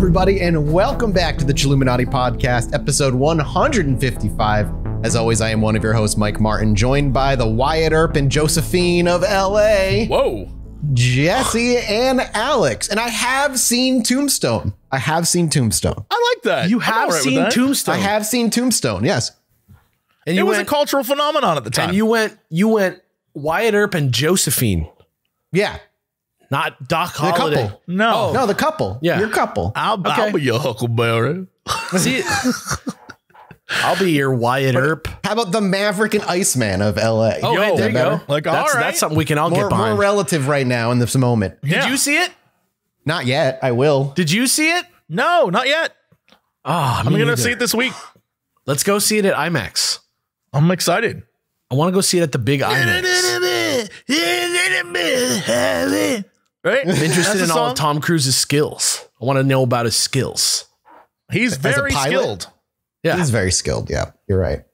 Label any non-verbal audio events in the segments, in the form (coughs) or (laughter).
Hello, everybody, and welcome back to the Chilluminati Podcast, episode 155. As always, I am one of your hosts, Mike Martin, joined by the Wyatt Earp and Josephine of LA, Whoa. Jesse and Alex. And I have seen Tombstone. I have seen Tombstone. I like that. You have all right with seen. Tombstone. I have seen Tombstone, yes. and It you was went, a cultural phenomenon at the time. and you went, you went Wyatt Earp and Josephine, Yeah. Not Doc The Holliday. couple. no. Oh. No, the couple. Yeah. Your couple. I'll, I'll be your Huckleberry. (laughs) See, (laughs) I'll be your Wyatt Earp. How about the Maverick and Iceman of LA? Oh, Yo, there you better? go. Like, that's, all right. that's something we can all more, get behind. more relative right now in this moment. Yeah. Did you see it? Not yet. I will. Did you see it? No, not yet. Oh, I'm going to see it this week. Let's go see it at IMAX. I'm excited. I want to go see it at the big (laughs) IMAX. Right? I'm interested in all of Tom Cruise's skills. I want to know about his skills. He's very skilled. Yeah. He's very skilled. Yeah, you're right.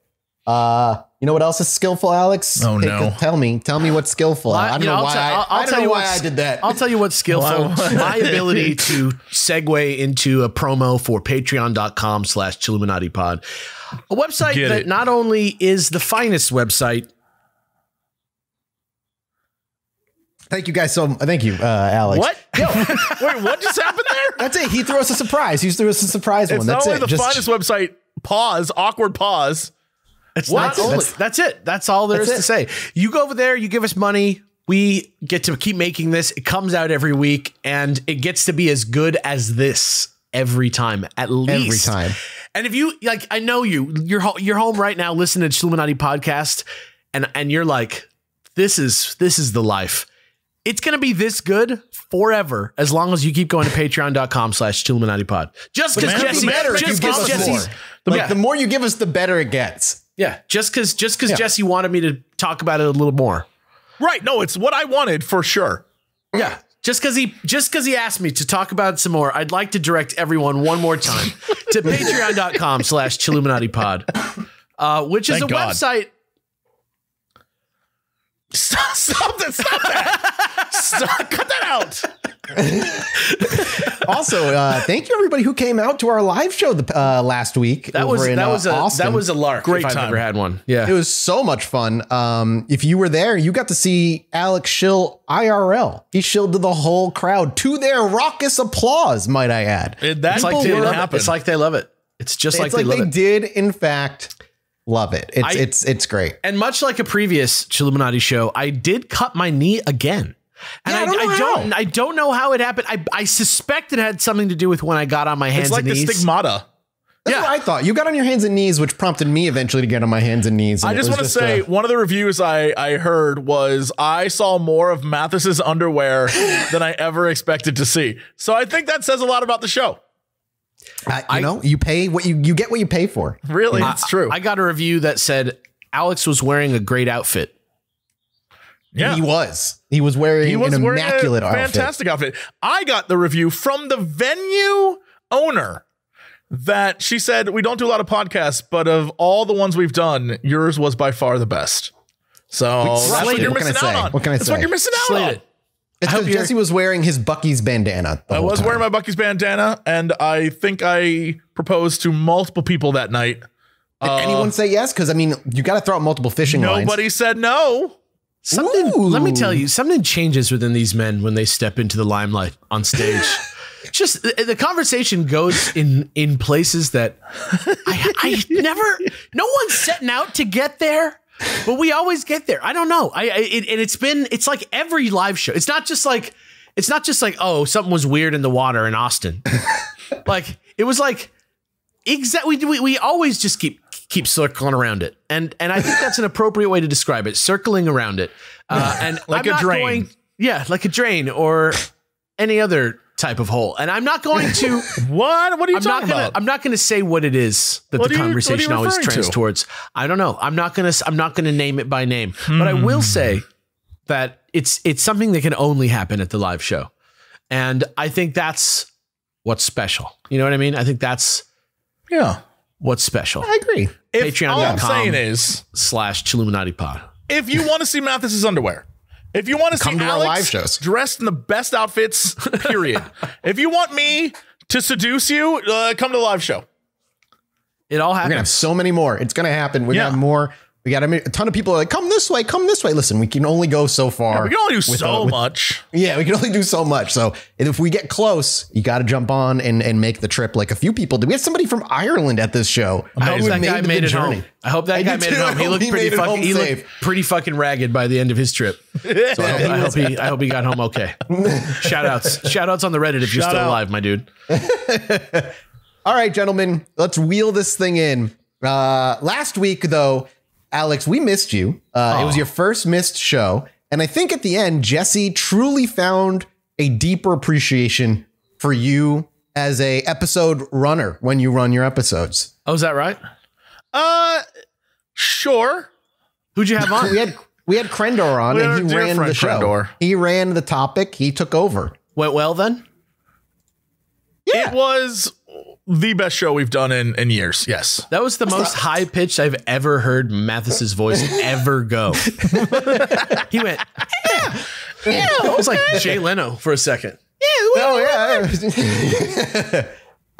Uh, you know what else is skillful, Alex? Oh, Take no. a- tell me. Tell me what's skillful. Well, I don't you know, know, I'll why. tell- I, I'll- I'll I don't tell know you why I did that. I'll tell you what's skillful. My ability to segue into a promo for patreon.com slash Chilluminati pod. A website Get that it. not only is the finest website, Thank you guys so. much. Thank you, uh, Alex. What? (laughs) Wait, what just happened there? That's it. He threw us a surprise. He threw us a surprise It's one. not That's only it. the Just- finest website. Pause. Awkward pause. it's What? not That's it. only, That's- that's, it. That's all there is That's to say. You go over there, you give us money. We get to keep making this. It comes out every week and it gets to be as good as this every time, at least. every time. And if you like, I know you. You're ho- you're home right now listening to Illuminati podcast, and and you're like, this is this is the life. It's gonna be this good forever as long as you keep going to patreon.com slash Chilluminati pod. Just because Jesse, the better just because us Jesse's, Like yeah, the more you give us, the better it gets. yeah, just because just because Yeah. Jesse wanted me to talk about it a little more. Right. No, it's what I wanted for sure. Yeah. Just because he just because he asked me to talk about it some more, I'd like to direct everyone one more time to (laughs) patreon.com slash Chilluminati pod. Uh, which is Thank a God. website Stop, stop that. Stop that. Stop, cut that out. Also, uh, thank you everybody who came out to our live show the, uh, last week. That was in, that uh, was a Austin. that was a lark. Great if I've time. ever had one. Yeah. It was so much fun. Um, if you were there, you got to see Alex shill IRL. He shilled to the whole crowd to their raucous applause, might I add. It, that it's like did they love happen. it. It's like they love it. It's just like it's they like love they it. did, in fact, love it. It's I- it's it's great. And much like a previous Chilluminati show, I did cut my knee again. And Yeah, I I, don't know I don't how. I don't know how it happened. I, I suspect it had something to do with when I got on my hands it's like and the knees. stigmata. That's yeah. what I thought. You got on your hands and knees, which prompted me eventually to get on my hands and knees. and I just want to say uh, one of the reviews I, I heard was I saw more of Mathas's underwear (laughs) than I ever expected to see. So I think that says a lot about the show. I- you know, you pay what you you get what you pay for. Really, it's true. I got a review that said Alex was wearing a great outfit. yeah. He was. He was wearing He was an wearing immaculate a outfit. fantastic outfit. I got the review from the venue owner that she said we don't do a lot of podcasts, but of all the ones we've done, yours was by far the best. So that's what you're What can I missing out on. What can I That's say? what you're missing out Slate on. it. It's because you're- Jesse was wearing his Buc-ee's bandana. the I whole was time. wearing my Buc-ee's bandana, and I think I proposed to multiple people that night. Did uh, anyone say yes? Because I mean, you got to throw out multiple fishing lines. Nobody said no. Something Ooh. let me tell you, something changes within these men when they step into the limelight on stage. (laughs) Just the, the conversation goes in in places that I, I never no one's setting out to get there, but we always get there. I don't know. I, I it, and it's been it's like every live show. It's not just like it's not just like oh something was weird in the water in Austin. (laughs) like it was like exactly we, we we always just keep keep circling around it and and i think that's an appropriate way to describe it circling around it uh, and (laughs) Like I'm a drain. going- yeah like a drain or any other type of hole and i'm not going to (laughs) What? What are you i'm not talking gonna about? i'm not gonna say what it is that What the are you- what are you conversation always trends to? towards i don't know i'm not gonna i'm not gonna name it by name but i hmm. will say that it's it's something that can only happen at the live show and i think that's what's special you know what i mean i think that's yeah. what's special I agree. If all I'm Patreon.com. slash Chilluminati pod. if you want to see Mathas's underwear, if you want to see Come to our Alex live shows. dressed in the best outfits, period. (laughs) if you want me to seduce you, uh, come to the live show. It all happens. We're gonna have so many more. It's gonna happen. We're Yeah. gonna have more. We got a, a ton of people are like, come this way, come this way. Listen, we can only go so far. We can only do so with- much. Yeah, we can only do so much. So if we get close, you got to jump on and, and make the trip. Like a few people did. We had somebody from Ireland at this show. I hope that guy made it journey. home. I hope that I guy made it too. Home. He looked he pretty fucking. He looked pretty fucking ragged by the end of his trip. (laughs) So I hope, I hope he. I hope he got home okay. (laughs) Shout outs. Shout outs on the Reddit if you're Shout still out. alive, my dude. (laughs) All right, gentlemen, let's wheel this thing in. Uh, last week, though, Alex, we missed you. Uh, It was your first missed show. And I think at the end, Jesse truly found a deeper appreciation for you as a episode runner when you run your episodes. Oh, is that right? Uh, sure. Who'd you have on? (laughs) We had we had Krendor on We and he ran the show. Krendor. He ran the topic. He took over. Went well then. It was the best show we've done in in years. Yes. That was the most high pitched I've ever heard Mathas's voice (laughs) ever go. (laughs) he went, yeah, yeah. It was like Jay Leno for a second. Yeah. Oh yeah.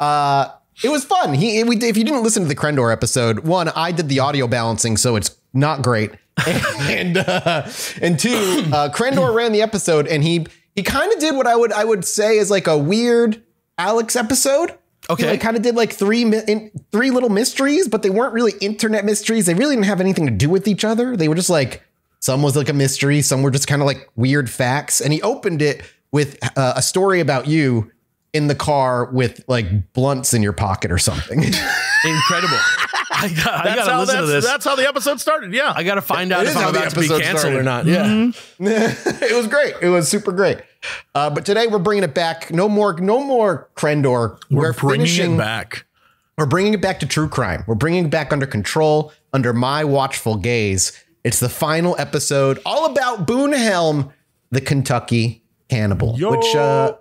(laughs) uh, it was fun. He, we, if you didn't listen to the Krendor episode, one, I did the audio balancing, so it's not great. and uh, and two, uh, Krendor ran the episode, and he he kind of did what I would I would say is like a weird Alex episode. Okay. He kind of did like three in, three little mysteries, but they weren't really internet mysteries. They really didn't have anything to do with each other. They were just like some was like a mystery, some were just kind of like weird facts. And he opened it with uh, a story about you in the car with like blunts in your pocket or something. (laughs) Incredible. I, got, I gotta how listen to that's, this. that's how the episode started. Yeah. I gotta find out That if is how I'm the about to be episode canceled or started. Mm-hmm. not. Yeah. (laughs) it was great. It was super great. Uh, but today we're bringing it back. No more, no more Krendor. We're, bringing finishing- it back. We're bringing it back to true crime. We're bringing it back under control, under my watchful gaze. It's the final episode, all about Boone Helm, the Kentucky cannibal. Yo. Which, uh,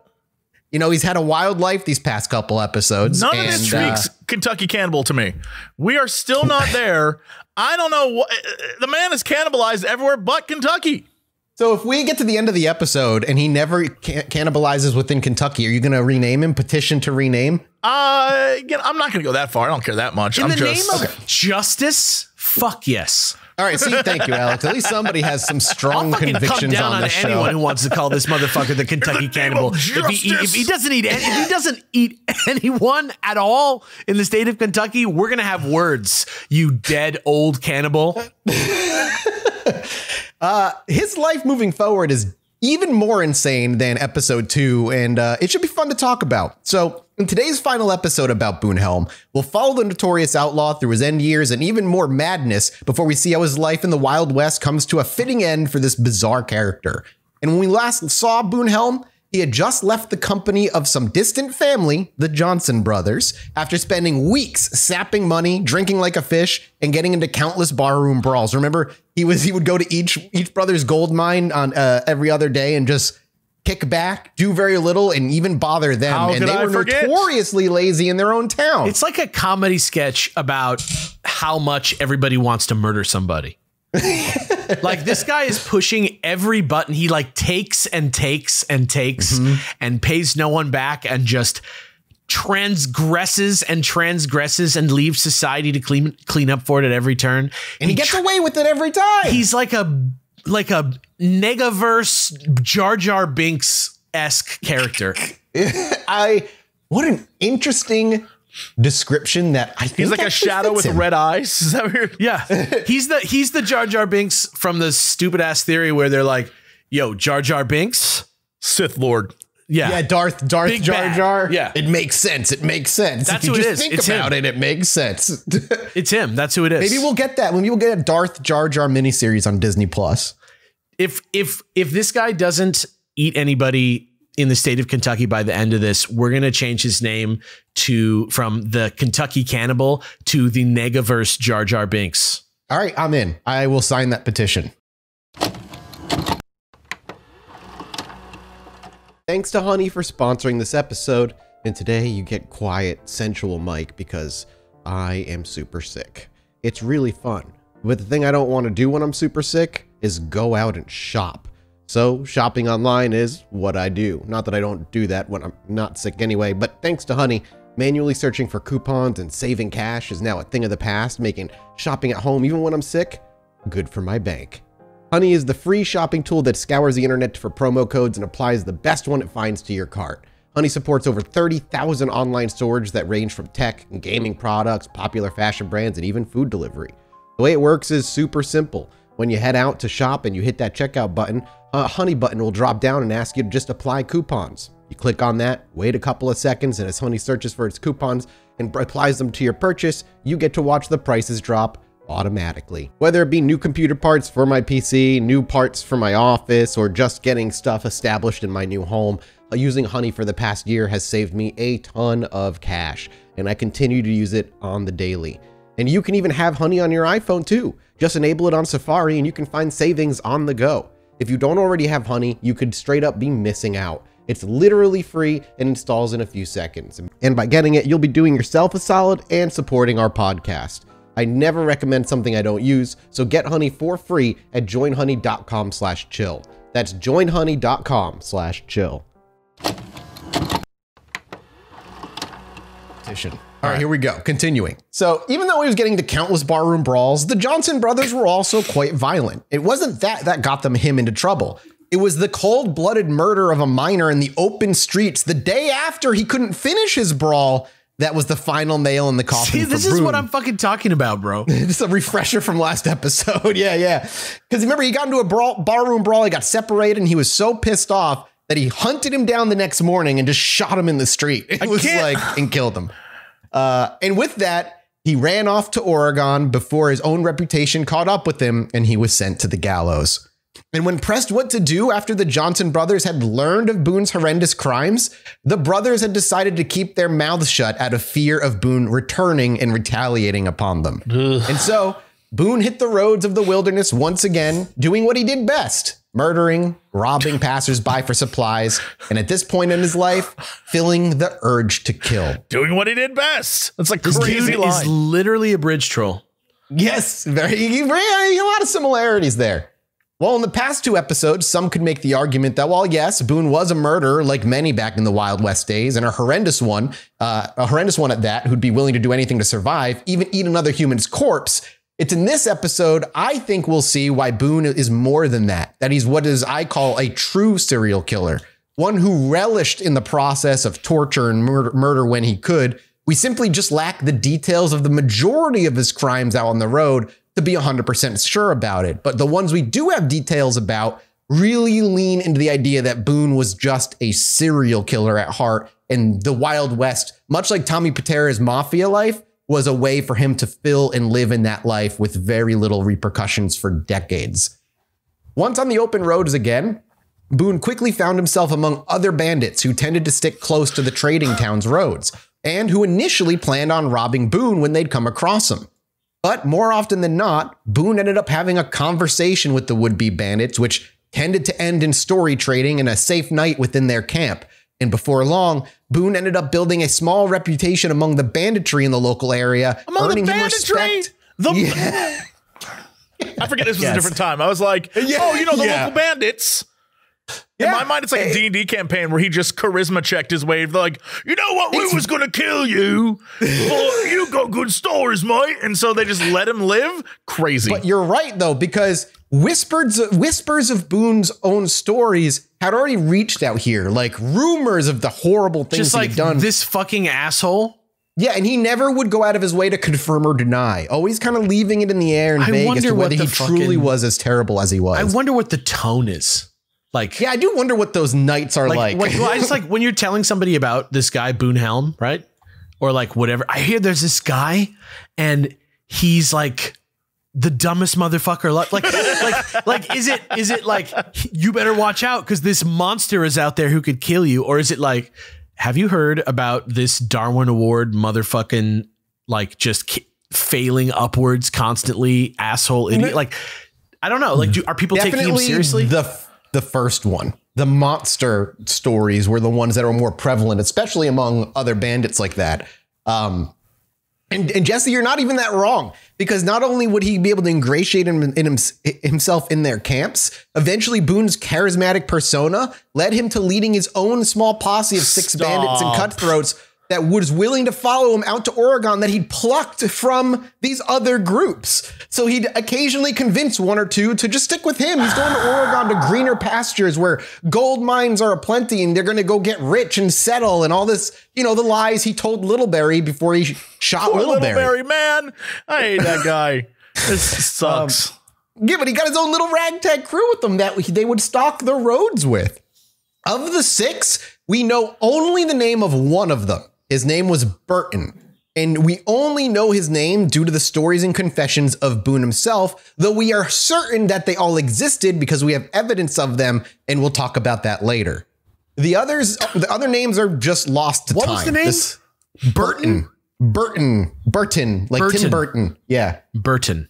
you know, he's had a wild life these past couple episodes. None of and, this uh, Kentucky Cannibal to me. We are still not (laughs) there. I don't know what the man is cannibalized everywhere but Kentucky. so if we get to the end of the episode and he never can- cannibalizes within Kentucky, are you going to rename him? Petition to rename? Uh, again, I'm not going to go that far. I don't care that much. In I'm the just name of justice, fuck yes. All right. See, thank you, Alex. At least somebody has some I'll strong fucking come convictions down on on, the show. anyone who wants to call this motherfucker the Kentucky name Cannibal. If he, if he doesn't eat, any, if he doesn't eat (laughs) anyone at all in the state of Kentucky, we're gonna have words. You dead old cannibal. (laughs) Uh, his life moving forward is even more insane than episode two, and uh, it should be fun to talk about. So, in today's final episode about Boone Helm, we'll follow the notorious outlaw through his end years and even more madness before we see how his life in the Wild West comes to a fitting end for this bizarre character. And when we last saw Boone Helm, he had just left the company of some distant family, the Johnson brothers, after spending weeks sapping money, drinking like a fish, and getting into countless barroom brawls. Remember, he was he would go to each each brother's gold mine on uh, every other day and just kick back, do very little, and even bother them. How and they I were forget? notoriously lazy in their own town. It's like a comedy sketch about how much everybody wants to murder somebody. (laughs) like this guy is pushing every button. He like takes and takes and takes mm-hmm. and pays no one back and just transgresses and transgresses and leaves society to clean clean up for it at every turn. and he gets away with it every time. He's like a like a negaverse Jar Jar Binks esque character. (laughs) I what an interesting description that I think he's like a shadow with him. red eyes. Is that what you're- Yeah, (laughs) he's the he's the Jar Jar Binks from the stupid ass theory where they're like, "Yo, Jar Jar Binks." Sith Lord? Yeah, Yeah, Darth Darth Big Jar bad. Jar. Yeah. it makes sense. It makes sense. That's if you who it just is. think It's about him. it, it makes sense. (laughs) it's him. That's who it is. Maybe we'll get that when we will get a Darth Jar Jar miniseries on Disney Plus. if if if this guy doesn't eat anybody in the state of Kentucky by the end of this, we're gonna change his name to from the Kentucky Cannibal to the Negaverse Jar Jar Binks. All right, I'm in. I will sign that petition. Thanks to Honey for sponsoring this episode. And today you get quiet, sensual Mike because I am super sick. It's really fun. But the thing I don't want to do when I'm super sick is go out and shop. So shopping online is what I do. Not that I don't do that when I'm not sick anyway, but thanks to Honey, manually searching for coupons and saving cash is now a thing of the past, making shopping at home, even when I'm sick, good for my bank. Honey is the free shopping tool that scours the internet for promo codes and applies the best one it finds to your cart. Honey supports over 30,000 online stores that range from tech and gaming products, popular fashion brands, and even food delivery. The way it works is super simple. When you head out to shop and you hit that checkout button, a Honey button will drop down and ask you to just apply coupons. You click on that, wait a couple of seconds, and as Honey searches for its coupons and applies them to your purchase, you get to watch the prices drop automatically. Whether it be new computer parts for my PC, new parts for my office, or just getting stuff established in my new home, uh, using Honey for the past year has saved me a ton of cash, and I continue to use it on the daily. And you can even have Honey on your iPhone too. Just enable it on Safari and you can find savings on the go. If you don't already have Honey, you could straight up be missing out. It's literally free and installs in a few seconds. And by getting it, you'll be doing yourself a solid and supporting our podcast. I never recommend something I don't use, so get Honey for free at joinhoney.com slash chill. That's joinhoney.com slash chill. All right, here we go. Continuing. So, even though he was getting to countless barroom brawls, the Johnson brothers were also quite violent. It wasn't that that got them him into trouble. It was the cold-blooded murder of a minor in the open streets the day after he couldn't finish his brawl that was the final nail in the coffin. See, this is what I'm fucking talking about, bro. (laughs) Just a refresher from last episode. (laughs) yeah, yeah. Because remember, he got into a brawl, barroom brawl. He got separated, and he was so pissed off that he hunted him down the next morning and just shot him in the street. (laughs) It was can't- like and killed him. Uh, and with that, he ran off to Oregon before his own reputation caught up with him, and he was sent to the gallows. And when pressed what to do after the Johnson brothers had learned of Boone's horrendous crimes, the brothers had decided to keep their mouths shut out of fear of Boone returning and retaliating upon them. And so Boone hit the roads of the wilderness once again, doing what he did best murdering, robbing passersby for supplies, and at this point in his life, feeling the urge to kill. Doing what he did best. That's like This crazy dude line. is literally a bridge troll. Yes, very, very a lot of similarities there. Well, in the past two episodes, some could make the argument that while yes, Boone was a murderer like many back in the Wild West days, and a horrendous one, uh, a horrendous one at that, who'd be willing to do anything to survive, even eat another human's corpse. It's in this episode I think we'll see why Boone is more than that. That he's what is I call a true serial killer, one who relished in the process of torture and murder, murder when he could. We simply just lack the details of the majority of his crimes out on the road to be 100% sure about it. But the ones we do have details about really lean into the idea that Boone was just a serial killer at heart. And the Wild West, much like Tommy Patera's mafia life, was a way for him to fill and live in that life with very little repercussions for decades. Once on the open roads again, Boone quickly found himself among other bandits who tended to stick close to the trading town's roads, and who initially planned on robbing Boone when they'd come across him. But more often than not, Boone ended up having a conversation with the would be bandits, which tended to end in story trading and a safe night within their camp. And before long, Boone ended up building a small reputation among the banditry in the local area, Among the earning him banditry? respect. The Yeah. (laughs) I forget this was Yes. a different time. I was like, oh, you know the Yeah. local bandits. In Yeah. my mind, it's like a D&D campaign where he just charisma checked his way. They're like, you know what? We was going to kill you. Well, you got good stories, mate. And so they just let him live. Crazy. But you're right though, because whispers whispers of Boone's own stories had already reached out here, like rumors of the horrible things Just he'd like done. this fucking asshole. yeah, and he never would go out of his way to confirm or deny, always kind of leaving it in the air and I vague as to whether the he truly was as terrible as he was. I wonder what the tone is. Like, yeah, I do wonder what those nights are like. like, when- well, I just like when you're telling somebody about this guy Boone Helm, right? Or like whatever. I hear there's this guy, and he's like the dumbest motherfucker. Like, like, like, like, is it is it like you better watch out because this monster is out there who could kill you, or is it like, have you heard about this Darwin Award motherfucking like just failing upwards constantly asshole idiot? Like, I don't know. Like, do, are people taking him seriously? the the first one. The monster stories were the ones that are more prevalent, especially among other bandits like that. Um, And, and Jesse, you're not even that wrong because not only would he be able to ingratiate him, in him, himself in their camps, eventually Boone's charismatic persona led him to leading his own small posse of six Stop. bandits and cutthroats that was willing to follow him out to Oregon that he'd plucked from these other groups. So he'd occasionally convince one or two to just stick with him. He's going to Oregon to greener pastures where gold mines are aplenty and they're going to go get rich and settle and all this, you know, the lies he told Littleberry before he shot Poor Littleberry. Littleberry, man. I hate that guy. (laughs) This sucks. Um, yeah, but he got his own little ragtag crew with him that they would stalk the roads with. Of the six, we know only the name of one of them. His name was Burton. And we only know his name due to the stories and confessions of Boone himself, though we are certain that they all existed because we have evidence of them, and we'll talk about that later. The others, the other names are just lost to What time. was the name? This- Burton. Burton. Burton. Like Tim Burton. Burton. Yeah. Burton.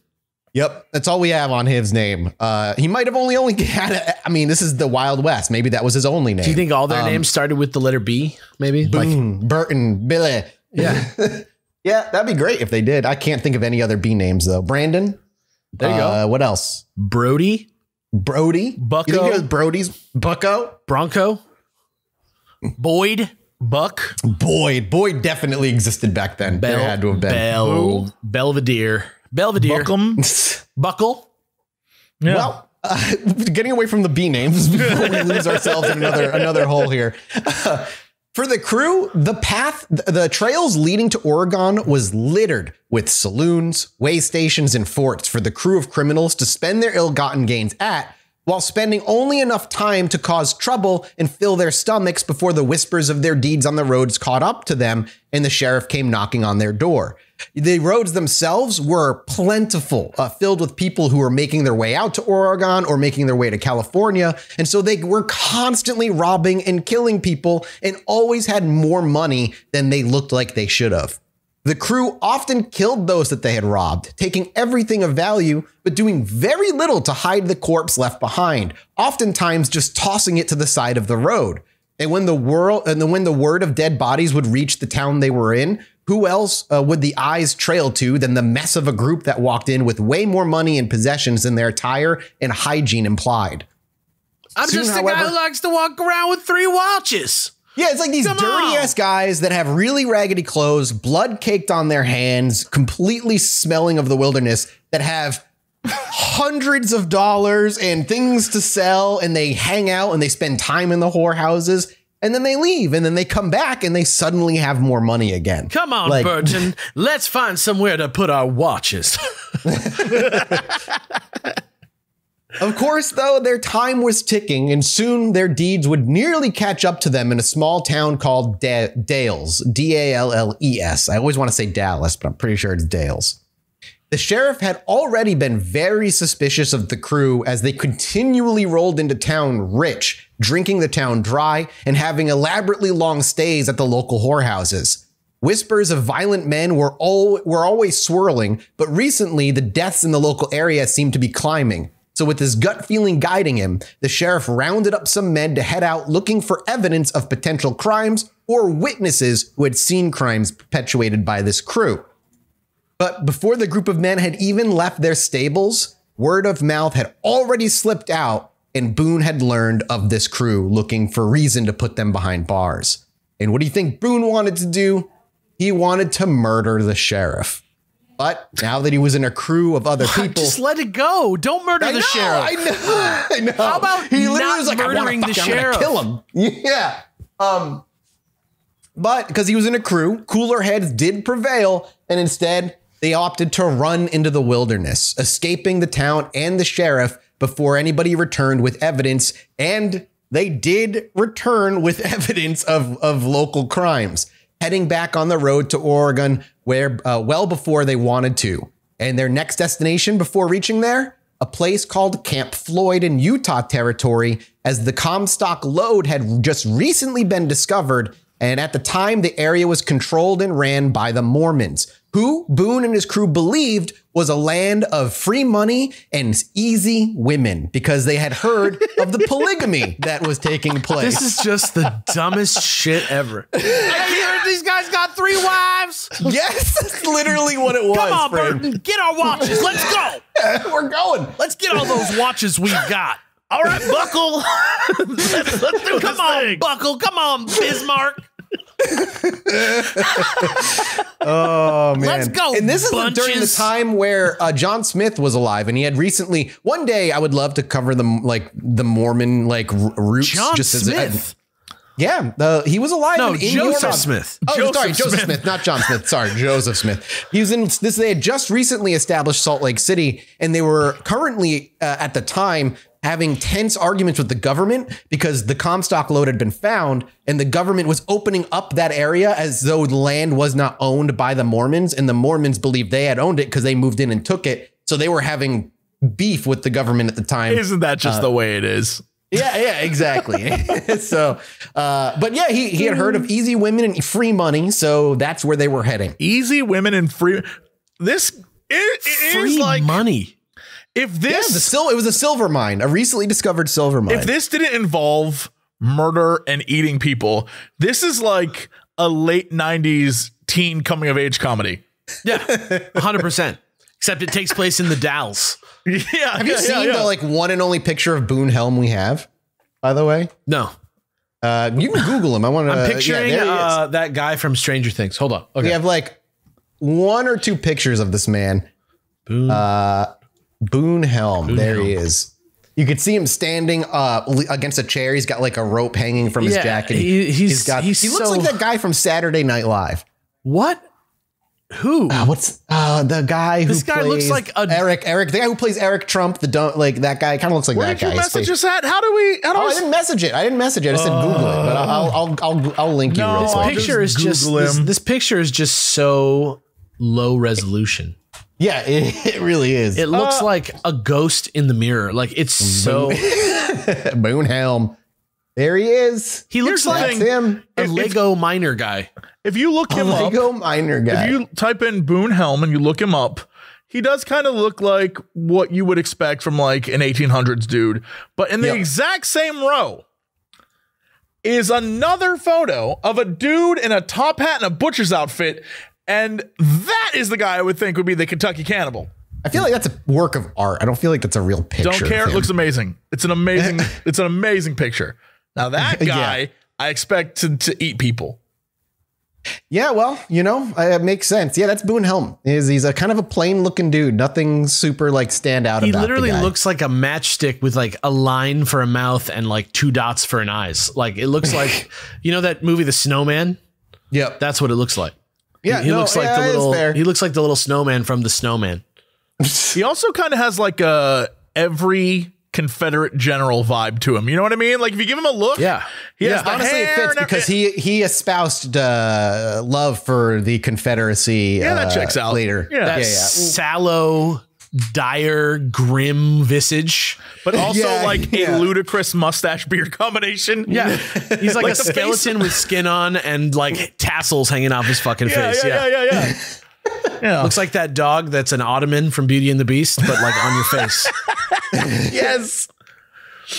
Yep, that's all we have on his name. Uh, he might have only only (laughs) had. A, I mean, this is the Wild West. Maybe that was his only name. Do you think all their names started with the letter B? Maybe. Like, Boone, Burton, Billy? yeah. (laughs) Yeah, that'd be great if they did. I can't think of any other B names though. Brandon. There you go. Uh, what else? Brody, Brody. Bucko. You think it was Brody's Bucko? Bronco, Boyd, Buck. Boyd. Boyd definitely existed back then. Bell, there had to have been. Bell, Belvedere, Belvedere, Buckham. (laughs) Buckle. Yeah. Well, uh, (laughs) getting away from the B names (laughs) before we lose ourselves in another another hole here. For the crew, the path, the trails leading to Oregon was littered with saloons, way stations, and forts for the crew of criminals to spend their ill-gotten gains at, while spending only enough time to cause trouble and fill their stomachs before the whispers of their deeds on the roads caught up to them and the sheriff came knocking on their door. The roads themselves were plentiful, uh, filled with people who were making their way out to Oregon or making their way to California. And so they were constantly robbing and killing people and always had more money than they looked like they should have. The crew often killed those that they had robbed, taking everything of value, but doing very little to hide the corpse left behind, oftentimes just tossing it to the side of the road. And when the world and when the word of dead bodies would reach the town they were in, who else uh, would the eyes trail to than the mess of a group that walked in with way more money and possessions than their attire and hygiene implied? I'm Soon, just a guy who likes to walk around with three watches. Yeah, it's like these Come dirty on. ass guys that have really raggedy clothes, blood caked on their hands, completely smelling of the wilderness, that have hundreds of dollars and things to sell, and they hang out and they spend time in the whorehouses, and then they leave, and then they come back and they suddenly have more money again. Come on, Like- Burton. (laughs) Let's find somewhere to put our watches. Of course, though, their time was ticking, and soon their deeds would nearly catch up to them in a small town called da- Dales. D A L L E S. I always want to say Dallas, but I'm pretty sure it's Dales. The sheriff had already been very suspicious of the crew as they continually rolled into town rich, drinking the town dry and having elaborately long stays at the local whorehouses. Whispers of violent men were, all, were always swirling, but recently the deaths in the local area seemed to be climbing. So, with his gut feeling guiding him, the sheriff rounded up some men to head out looking for evidence of potential crimes or witnesses who had seen crimes perpetuated by this crew. But before the group of men had even left their stables, word of mouth had already slipped out, and Boone had learned of this crew looking for reason to put them behind bars. And what do you think Boone wanted to do? He wanted to murder the sheriff. But now that he was in a crew of other (laughs) people, Just let it go. Don't murder I the know, sheriff. I know. (laughs) I know. How about not murdering I wanna the fuck- I'm sheriff? Kill him. (laughs) Yeah. Um. But because he was in a crew, cooler heads did prevail, and instead they opted to run into the wilderness, escaping the town and the sheriff before anybody returned with evidence. And they did return with (laughs) evidence of, of local crimes, heading back on the road to Oregon, where uh, well before they wanted to. And their next destination before reaching there, a place called Camp Floyd in Utah territory, as the Comstock lode had just recently been discovered. And at the time, the area was controlled and ran by the Mormons, who Boone and his crew believed was a land of free money and easy women because they had heard of the (laughs) polygamy that was taking place. This is just the dumbest shit ever. (laughs) I can't, these guys got three wives. Yes, that's literally what it was. Come on, friend. Burton, get our watches. Let's go. (laughs) We're going. Let's get all those watches we've got. All right, Buckle. let's, let's do Come on, thing. Buckle. Come on, Bismarck. (laughs) Oh man, Let's go, And this is during the time where uh, John Smith was alive, and he had recently. One day, I would love to cover the like the Mormon like r- roots. John just as Smith. yeah, the, he was alive. No, in, in Joseph Utah. Smith. Oh, Joseph sorry, Joseph Smith. Smith. not John Smith. Sorry, Joseph Smith. He was in this. They had just recently established Salt Lake City, and they were currently uh, at the time having tense arguments with the government because the Comstock lode had been found, and the government was opening up that area as though the land was not owned by the Mormons, and the Mormons believed they had owned it because they moved in and took it. So they were having beef with the government at the time. Isn't that just the way it is? Yeah, yeah, exactly. (laughs) so, uh, but yeah, he, he had heard of easy women and free money, so that's where they were heading. Easy women and free. This it, it is Free like money. If this the sil- it was a silver mine, a recently discovered silver mine. if this didn't involve murder and eating people, this is like a late '90s teen coming of age comedy. Yeah, 100%. Except it takes place in the Dalles. (laughs) Yeah, have you seen the like one and only picture of Boone Helm we have? By the way, No. uh, you can Google him. I want to. I'm picturing yeah, there he is. uh, that guy from Stranger Things. Hold on. Okay. We have like one or two pictures of this man. Boone. Uh, Boone Helm. there he is. You could see him standing uh, against a chair. He's got like a rope hanging from his Yeah, jacket. he- he's- got. he's he looks so- like that guy from Saturday Night Live. what? Who? Uh, what's uh, the guy who This guy looks like a- Eric Eric the guy who plays Eric Trump the don't like that guy kind of looks like Where that did you guy His message face- us at? How do we? How do Oh, I didn't message it. I didn't message it. I just said Google it, but I'll I'll I'll, I'll link you No, real I'll quick. picture is just just this, this picture is just so low resolution. Yeah, it, (laughs) it really is. It looks uh, like a ghost in the mirror. Like it's so Boone (laughs) Helm. There he is. he looks Here's like him. a If- if- Lego miner guy. If you look him up, Lego miner guy. if you type in Boone Helm and you look him up, he does kind of look like what you would expect from like an 1800s dude. But in the Yep. exact same row is another photo of a dude in a top hat and a butcher's outfit. And that is the guy I would think would be the Kentucky cannibal. I feel like that's a work of art. I don't feel like that's a real picture. Don't care. It looks amazing. It's an amazing, (laughs) it's an amazing picture. Now that (laughs) Yeah. guy, I expect to, to eat people. Yeah, well, you know, uh, it makes sense. Yeah, that's Boone Helm. He's, he's a kind of a plain looking dude. Nothing super like stand out He about literally the guy. looks like a matchstick with like a line for a mouth and like two dots for an eyes. Like it looks like (laughs) you know that movie The Snowman? Yep. That's what it looks like. Yeah, he no, looks like yeah, the little he looks like the little snowman from the snowman. (laughs) He also kind of has like a every Confederate general vibe to him. You know what I mean? Like if you give him a look, Yeah. he Yeah. has Honestly, it fits because he he espoused uh, love for the Confederacy. Yeah, that uh, checks out. later. Yeah. yeah, yeah. sallow, dire, grim visage. but (laughs) also Yeah, like yeah. a ludicrous mustache beard combination. Yeah. (laughs) He's like, Like a the face- skeleton with skin on and like tassels hanging off his fucking yeah, face. yeah, yeah, yeah, yeah. yeah. (laughs) Looks like that dog that's an ottoman from Beauty and the Beast, but like on your face. yes.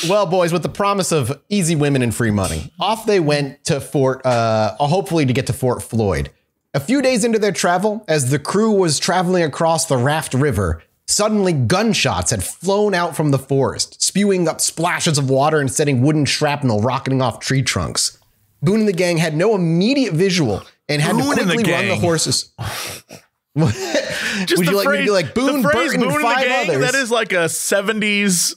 Well, boys, with the promise of easy women and free money, off they went to Fort, uh, hopefully to get to Fort Floyd. A few days into their travel, as the crew was traveling across the Raft River, suddenly gunshots had flown out from the forest, spewing up splashes of water and setting wooden shrapnel rocketing off tree trunks. Boone and the gang had no immediate visual and had Boone to and the quickly run the horses. (laughs) Just Would the you like me to be like Boone, the phrase Burton, Boone and and the five gang, others? That is like a 70s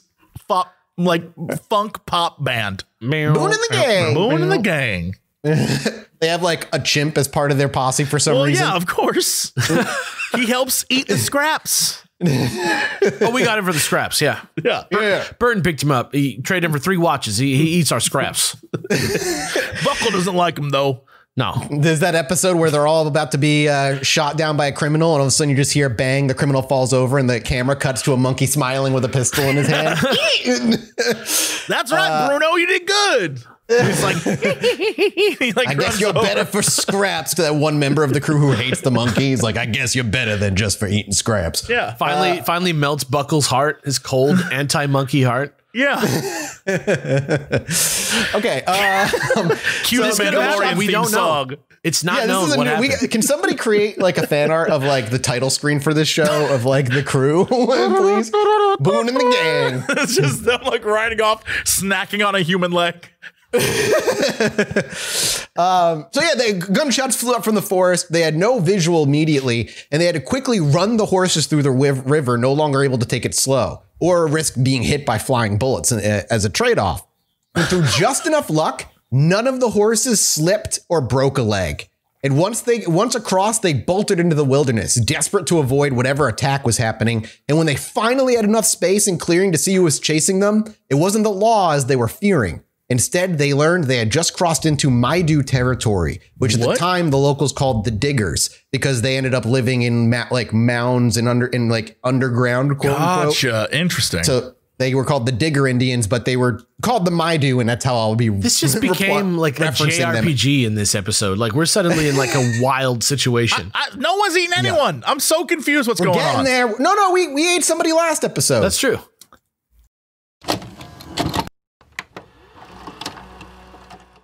fo- like funk pop band. Boone and the gang. Boone and the gang. (laughs) They have like a chimp as part of their posse for some Well, reason. yeah, of course. (laughs) he helps eat the scraps. Oh, we got him for the scraps. Yeah. (laughs) Yeah. Yeah. Burton picked him up. He traded him for three watches. He, he eats our scraps. (laughs) Buckle doesn't like him though. No. There's that episode where they're all about to be uh, shot down by a criminal, and all of a sudden you just hear bang, the criminal falls over, and the camera cuts to a monkey smiling with a pistol in his hand. (laughs) That's right, Bruno. You did good. He's like, (laughs) he like I guess you're over. better for scraps. To that one member of the crew who hates the monkeys, like, I guess you're better than just for eating scraps. Yeah, Finally, finally melts Buckle's heart, his cold (laughs) anti-monkey heart. yeah. (laughs) Okay. Uh, Cue So this Mandalorian we don't know. song. It's not Yeah, this known is a what new. We, can somebody create like a fan art of like the title screen for this show of like the crew, please? Boone and the gang. it's just them like riding off, snacking on a human leg. (laughs) So yeah, the gunshots flew up from the forest. They had no visual immediately, and they had to quickly run the horses through the riv- river, no longer able to take it slow or risk being hit by flying bullets uh, as a trade-off. And through (laughs) just enough luck, none of the horses slipped or broke a leg. And once they once across, they bolted into the wilderness, desperate to avoid whatever attack was happening. And when they finally had enough space and clearing to see who was chasing them, it wasn't the law as they were fearing. Instead, they learned they had just crossed into Maidu territory, which at the time the locals called the Diggers, because they ended up living in ma- like mounds and under in like underground. Quote unquote. Gotcha. Interesting. So they were called the Digger Indians, but they were called the Maidu, and that's how I'll be. This just (laughs) became like a referencing them. JRPG in this episode. Like we're suddenly in like a (laughs) wild situation. I, no one's eating anyone. I'm so confused what's We're going getting on. there. No, no, we we ate somebody last episode. That's true.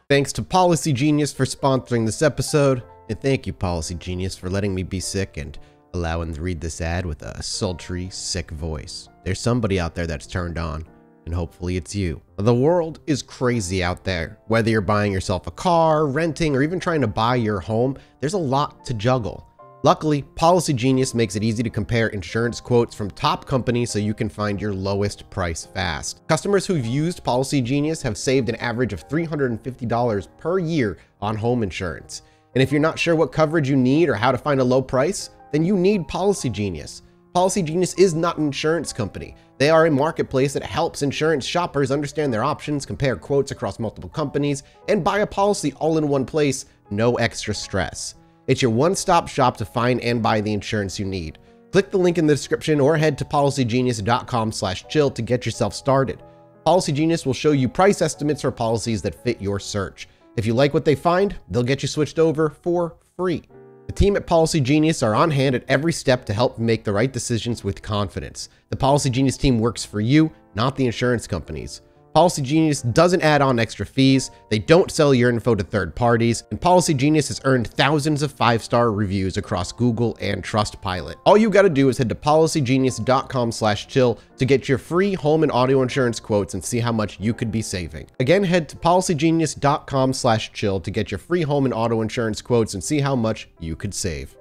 Thanks to Policy Genius for sponsoring this episode, and thank you, Policy Genius, for letting me be sick and allowing to read this ad with a sultry, sick voice. There's somebody out there that's turned on, and hopefully it's you. The world is crazy out there. Whether you're buying yourself a car, renting, or even trying to buy your home, there's a lot to juggle. Luckily, Policy Genius makes it easy to compare insurance quotes from top companies so you can find your lowest price fast. Customers who've used Policy Genius have saved an average of $350 per year on home insurance. And if you're not sure what coverage you need or how to find a low price, then you need Policy Genius. Policy Genius is not an insurance company. They are a marketplace that helps insurance shoppers understand their options, compare quotes across multiple companies, and buy a policy all in one place, no extra stress. It's your one-stop shop to find and buy the insurance you need. Click the link in the description or head to policygenius.com/chill to get yourself started. Policy Genius will show you price estimates for policies that fit your search. If you like what they find, they'll get you switched over for free. The team at Policy Genius are on hand at every step to help make the right decisions with confidence. The Policy Genius team works for you, not the insurance companies. Policy Genius doesn't add on extra fees, they don't sell your info to third parties, and Policy Genius has earned thousands of five-star reviews across Google and Trustpilot. All you gotta do is head to policygenius.com slash chill to get your free home and auto insurance quotes and see how much you could be saving. Again, head to policygenius.com slash chill to get your free home and auto insurance quotes and see how much you could save.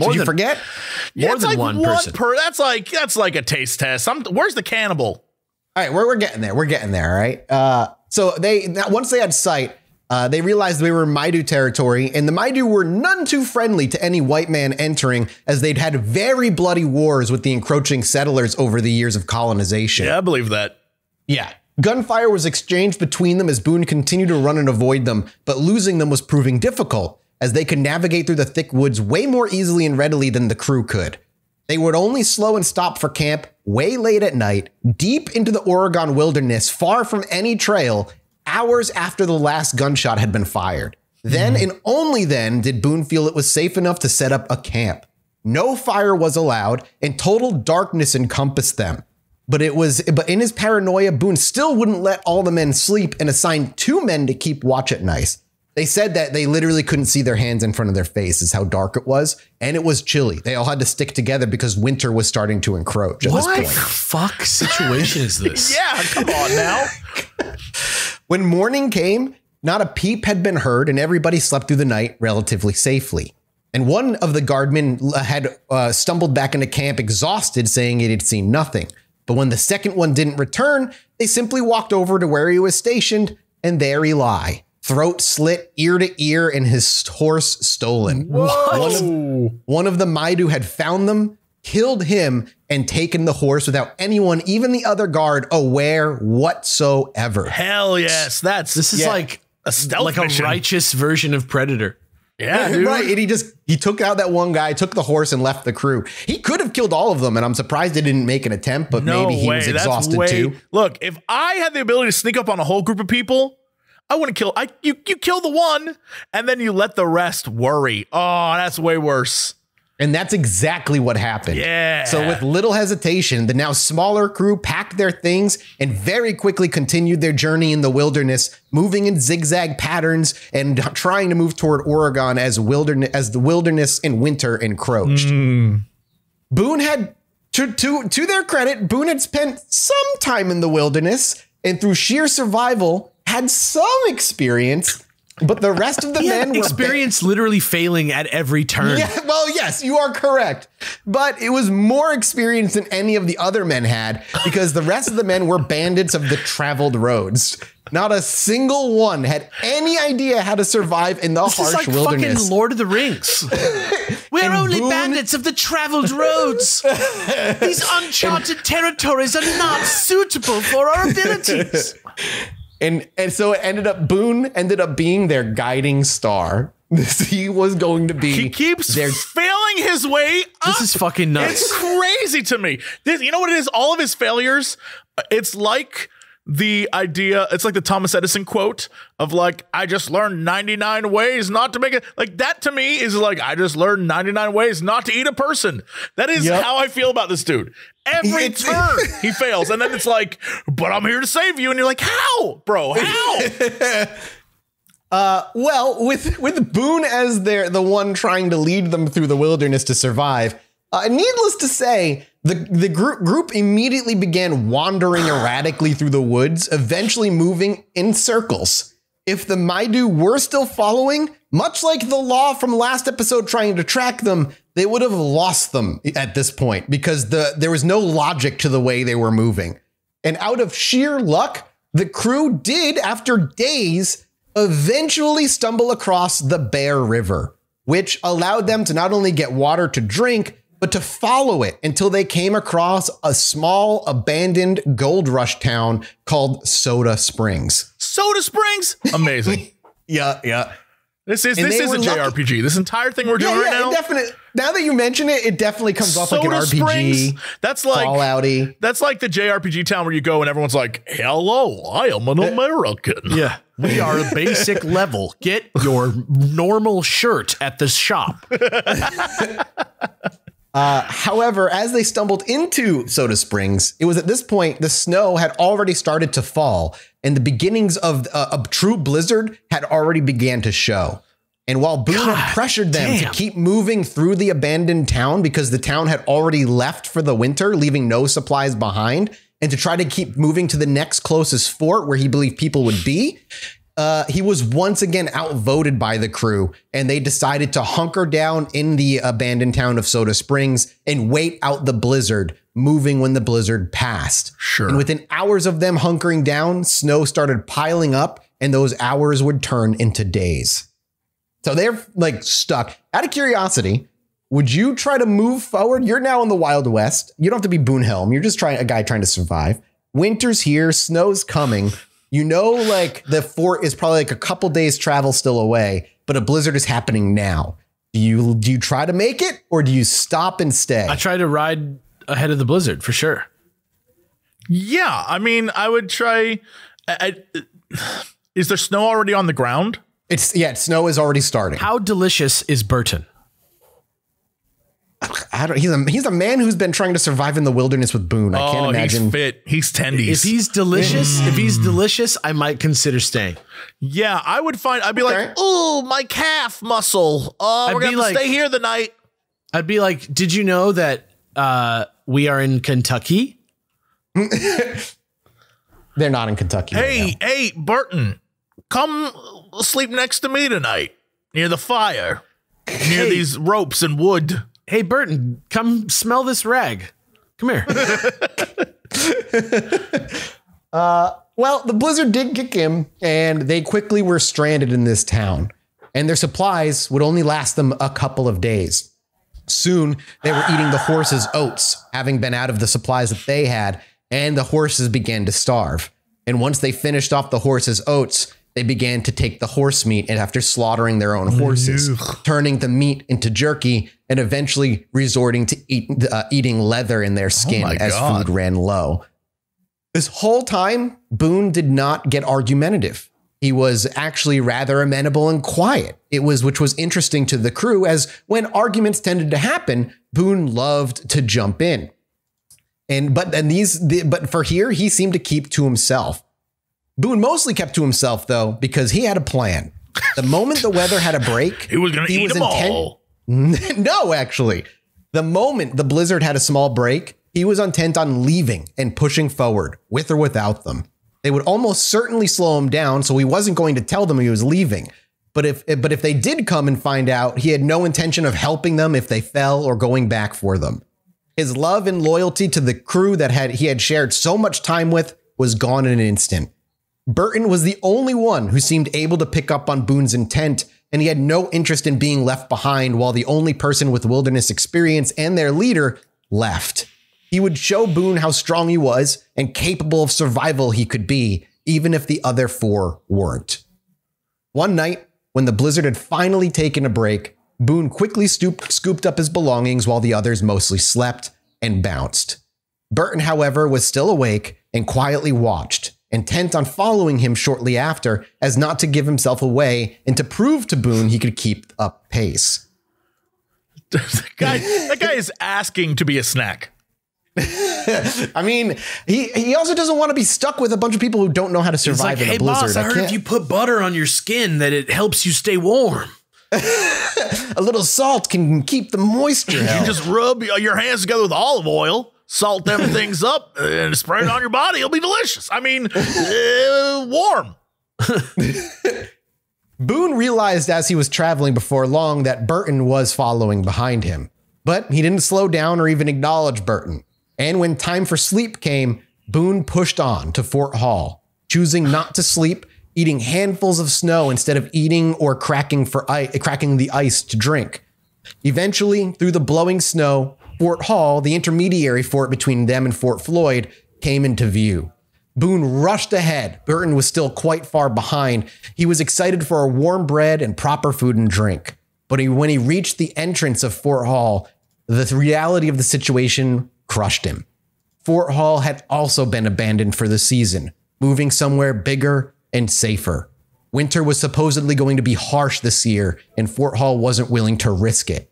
More Did you than- forget? More That's than like one person. Per, that's like that's like a taste test. I'm, where's the cannibal? All right, we're, we're getting there. We're getting there. All right. Uh, so they once they had sight, uh, they realized they were in Maidu territory, and the Maidu were none too friendly to any white man entering, as they'd had very bloody wars with the encroaching settlers over the years of colonization. Yeah, I believe that. Yeah. Gunfire was exchanged between them as Boone continued to run and avoid them, but losing them was proving difficult, as they could navigate through the thick woods way more easily and readily than the crew could. They would only slow and stop for camp way late at night, deep into the Oregon wilderness, far from any trail, hours after the last gunshot had been fired. Then mm-hmm. and only then did Boone feel it was safe enough to set up a camp. No fire was allowed, and total darkness encompassed them. But it was but in his paranoia, Boone still wouldn't let all the men sleep and assigned two men to keep watch at night. They said that they literally couldn't see their hands in front of their faces, how dark it was, and it was chilly. They all had to stick together because winter was starting to encroach at What this point. fuck situation is this? (laughs) Yeah, come on now. (laughs) When morning came, not a peep had been heard, and everybody slept through the night relatively safely. And one of the guardmen had uh, stumbled back into camp exhausted, saying it had seen nothing. But when the second one didn't return, they simply walked over to where he was stationed, and there he lie, throat slit, ear to ear, and his horse stolen. One of, one of the Maidu had found them, killed him, and taken the horse without anyone, even the other guard, aware whatsoever. Hell yes, that's This is Yeah. like a stealth like a righteous version of Predator. Yeah, dude. right. And he just he took out that one guy, took the horse, and left the crew. He could have killed all of them, and I'm surprised he didn't make an attempt. But No maybe he way. was That's exhausted way- too. Look, if I had the ability to sneak up on a whole group of people, I wouldn't kill. I you you kill the one, and then you let the rest worry. Oh, that's way worse. And that's exactly what happened. Yeah. So, with little hesitation, the now smaller crew packed their things and very quickly continued their journey in the wilderness, moving in zigzag patterns and trying to move toward Oregon as wilderness as the wilderness and winter encroached. Hmm. Boone had to, to to their credit, Boone had spent some time in the wilderness and through sheer survival had some experience, but the rest of the He men were ba- experience literally failing at every turn. yeah, well, yes, you are correct. But it was more experience than any of the other men had because the rest of the men were bandits of the traveled roads. Not a single one had any idea how to survive in the This is harsh like wilderness. fucking Lord of the Rings. (laughs) We're And only Boone- bandits of the traveled roads. (laughs) These uncharted territories are not suitable for our abilities. (laughs) and and so it ended up Boone ended up being their guiding star. (laughs) he was going to be He keeps their failing his way up. This is fucking nuts. It's crazy to me. This, you know what it is? All of his failures, uh, it's like the idea, it's like the Thomas Edison quote of like, I just learned 99 ways not to make it. Like that to me is like, I just learned 99 ways not to eat a person. That is Yep. how I feel about this dude. Every It's- turn (laughs) he fails. And then it's like, but I'm here to save you. And you're like, how, bro? How? (laughs) uh, Well, with with Boone as their the one trying to lead them through the wilderness to survive, uh, needless to say, the the group group immediately began wandering (sighs) erratically through the woods, eventually moving in circles. If the Maidu were still following, much like the law from last episode trying to track them, they would have lost them at this point because the there was no logic to the way they were moving. And out of sheer luck, the crew did, after days, eventually stumble across the Bear River, which allowed them to not only get water to drink, but to follow it until they came across a small, abandoned gold rush town called Soda Springs. Soda Springs. Amazing. (laughs) Yeah, yeah. This is And this is a were lucky. JRPG. This entire thing we're doing Yeah, right yeah, now. it definitely. Now that you mention it, it definitely comes off like an Soda RPG, That's like Fallouty. That's like the JRPG town where you go and everyone's like, "Hello, I am an American." Yeah. We are a basic (laughs) level. Get your normal shirt at the shop. (laughs) However, as they stumbled into Soda Springs, it was at this point the snow had already started to fall, and the beginnings of uh, a true blizzard had already began to show. And while Boone God pressured them damn. to keep moving through the abandoned town because the town had already left for the winter, leaving no supplies behind, and to try to keep moving to the next closest fort where he believed people would be, uh, he was once again outvoted by the crew, and they decided to hunker down in the abandoned town of Soda Springs and wait out the blizzard, moving when the blizzard passed. Sure. And within hours of them hunkering down, snow started piling up, and those hours would turn into days. So they're like stuck. Out of curiosity, would you try to move forward? You're now in the Wild West. You don't have to be Boone Helm. You're just trying a guy trying to survive. Winter's here, snow's coming. You know, like the fort is probably like a couple days travel still away, but a blizzard is happening now. Do you do you try to make it or do you stop and stay? I try to ride ahead of the blizzard for sure. Yeah, I mean, I would try. I, I- is there snow already on the ground? It's yeah, snow is already starting. How delicious is Burton? I don't. He's a he's a man who's been trying to survive in the wilderness with Boone. I can't oh, imagine. he's fit. He's tendies. If he's delicious, if he's delicious, I might consider staying. yeah, I would find. I'd be Okay. like, "Ooh, my calf muscle. Oh, I'd we're gonna be have to like- stay here the night." I'd be like, did you know that uh, we are in Kentucky? (laughs) They're not in Kentucky. right Hey, hey, Burton, come sleep next to me tonight near the fire, near these ropes and wood. Hey, Burton, come smell this rag. Come here. (laughs) Uh, well, the blizzard did kick in, and they quickly were stranded in this town. And their supplies would only last them a couple of days. Soon, they were eating the horses' oats, having been out of the supplies that they had, and the horses began to starve. And once they finished off the horses' oats, they began to take the horse meat and after slaughtering their own horses, turning the meat into jerky, and eventually resorting to eat, uh, eating leather in their skin my as God. food ran low. This whole time, Boone did not get argumentative. He was actually rather amenable and quiet. It was which was interesting to the crew as when arguments tended to happen, Boone loved to jump in. And but and these the, but for here he seemed to keep to himself. Boone mostly kept to himself though because he had a plan. The moment the weather had a break, (laughs) He was going to eat them all. (laughs) no, actually. The moment the blizzard had a small break, he was intent on leaving and pushing forward, with or without them. They would almost certainly slow him down, so he wasn't going to tell them he was leaving. But if eh, but if they did come and find out, he had no intention of helping them if they fell or going back for them. His love and loyalty to the crew that had he had shared so much time with was gone in an instant. Burton was the only one who seemed able to pick up on Boone's intent, and he had no interest in being left behind while the only person with wilderness experience and their leader left. He would show Boone how strong he was and capable of survival he could be, even if the other four weren't. One night, when the blizzard had finally taken a break, Boone quickly stooped, scooped up his belongings while the others mostly slept and bounced. Burton, however, was still awake and quietly watched, intent on following him shortly after, as not to give himself away and to prove to Boone he could keep up pace. (laughs) that, guy, that guy is asking to be a snack. (laughs) I mean, he he also doesn't want to be stuck with a bunch of people who don't know how to survive like, in hey a blizzard. boss, I heard if you put butter on your skin that it helps you stay warm. (laughs) a little salt can keep the moisture. You just rub your hands together with olive oil, salt them (laughs) things up, and spray it on your body. It'll be delicious. I mean, uh, warm. (laughs) Boone realized as he was traveling before long that Burton was following behind him. But he didn't slow down or even acknowledge Burton. And when time for sleep came, Boone pushed on to Fort Hall, choosing not to sleep, eating handfuls of snow instead of eating or cracking for I- cracking the ice to drink. Eventually, through the blowing snow, Fort Hall, the intermediary fort between them and Fort Floyd, came into view. Boone rushed ahead. Burton was still quite far behind. He was excited for a warm bread and proper food and drink. But he, when he reached the entrance of Fort Hall, the reality of the situation crushed him. Fort Hall had also been abandoned for the season, moving somewhere bigger and safer. Winter was supposedly going to be harsh this year, and Fort Hall wasn't willing to risk it.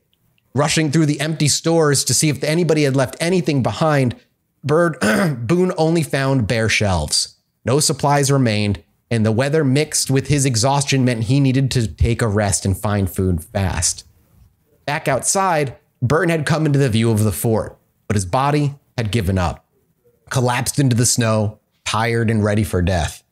Rushing through the empty stores to see if anybody had left anything behind, Bird (clears throat) Boone only found bare shelves. No supplies remained, and the weather mixed with his exhaustion meant he needed to take a rest and find food fast. Back outside, Burton had come into the view of the fort, but his body had given up, collapsed into the snow, tired and ready for death.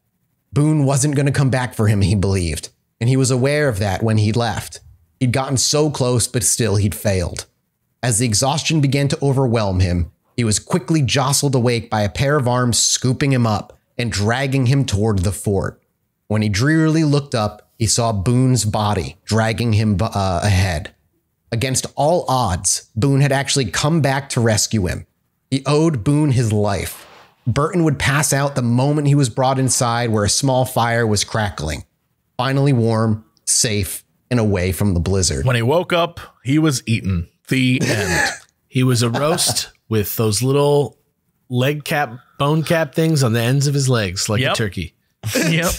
Boone wasn't going to come back for him, he believed, and he was aware of that when he left. He'd gotten so close, but still he'd failed. As the exhaustion began to overwhelm him, he was quickly jostled awake by a pair of arms scooping him up and dragging him toward the fort. When he drearily looked up, he saw Boone's body dragging him uh, ahead. Against all odds, Boone had actually come back to rescue him. He owed Boone his life. Burton would pass out the moment he was brought inside where a small fire was crackling. Finally warm, safe, and away from the blizzard. When he woke up, he was eaten. The end. (laughs) He was a roast with those little leg cap, bone cap things on the ends of his legs, like Yep. a turkey. (laughs) yep.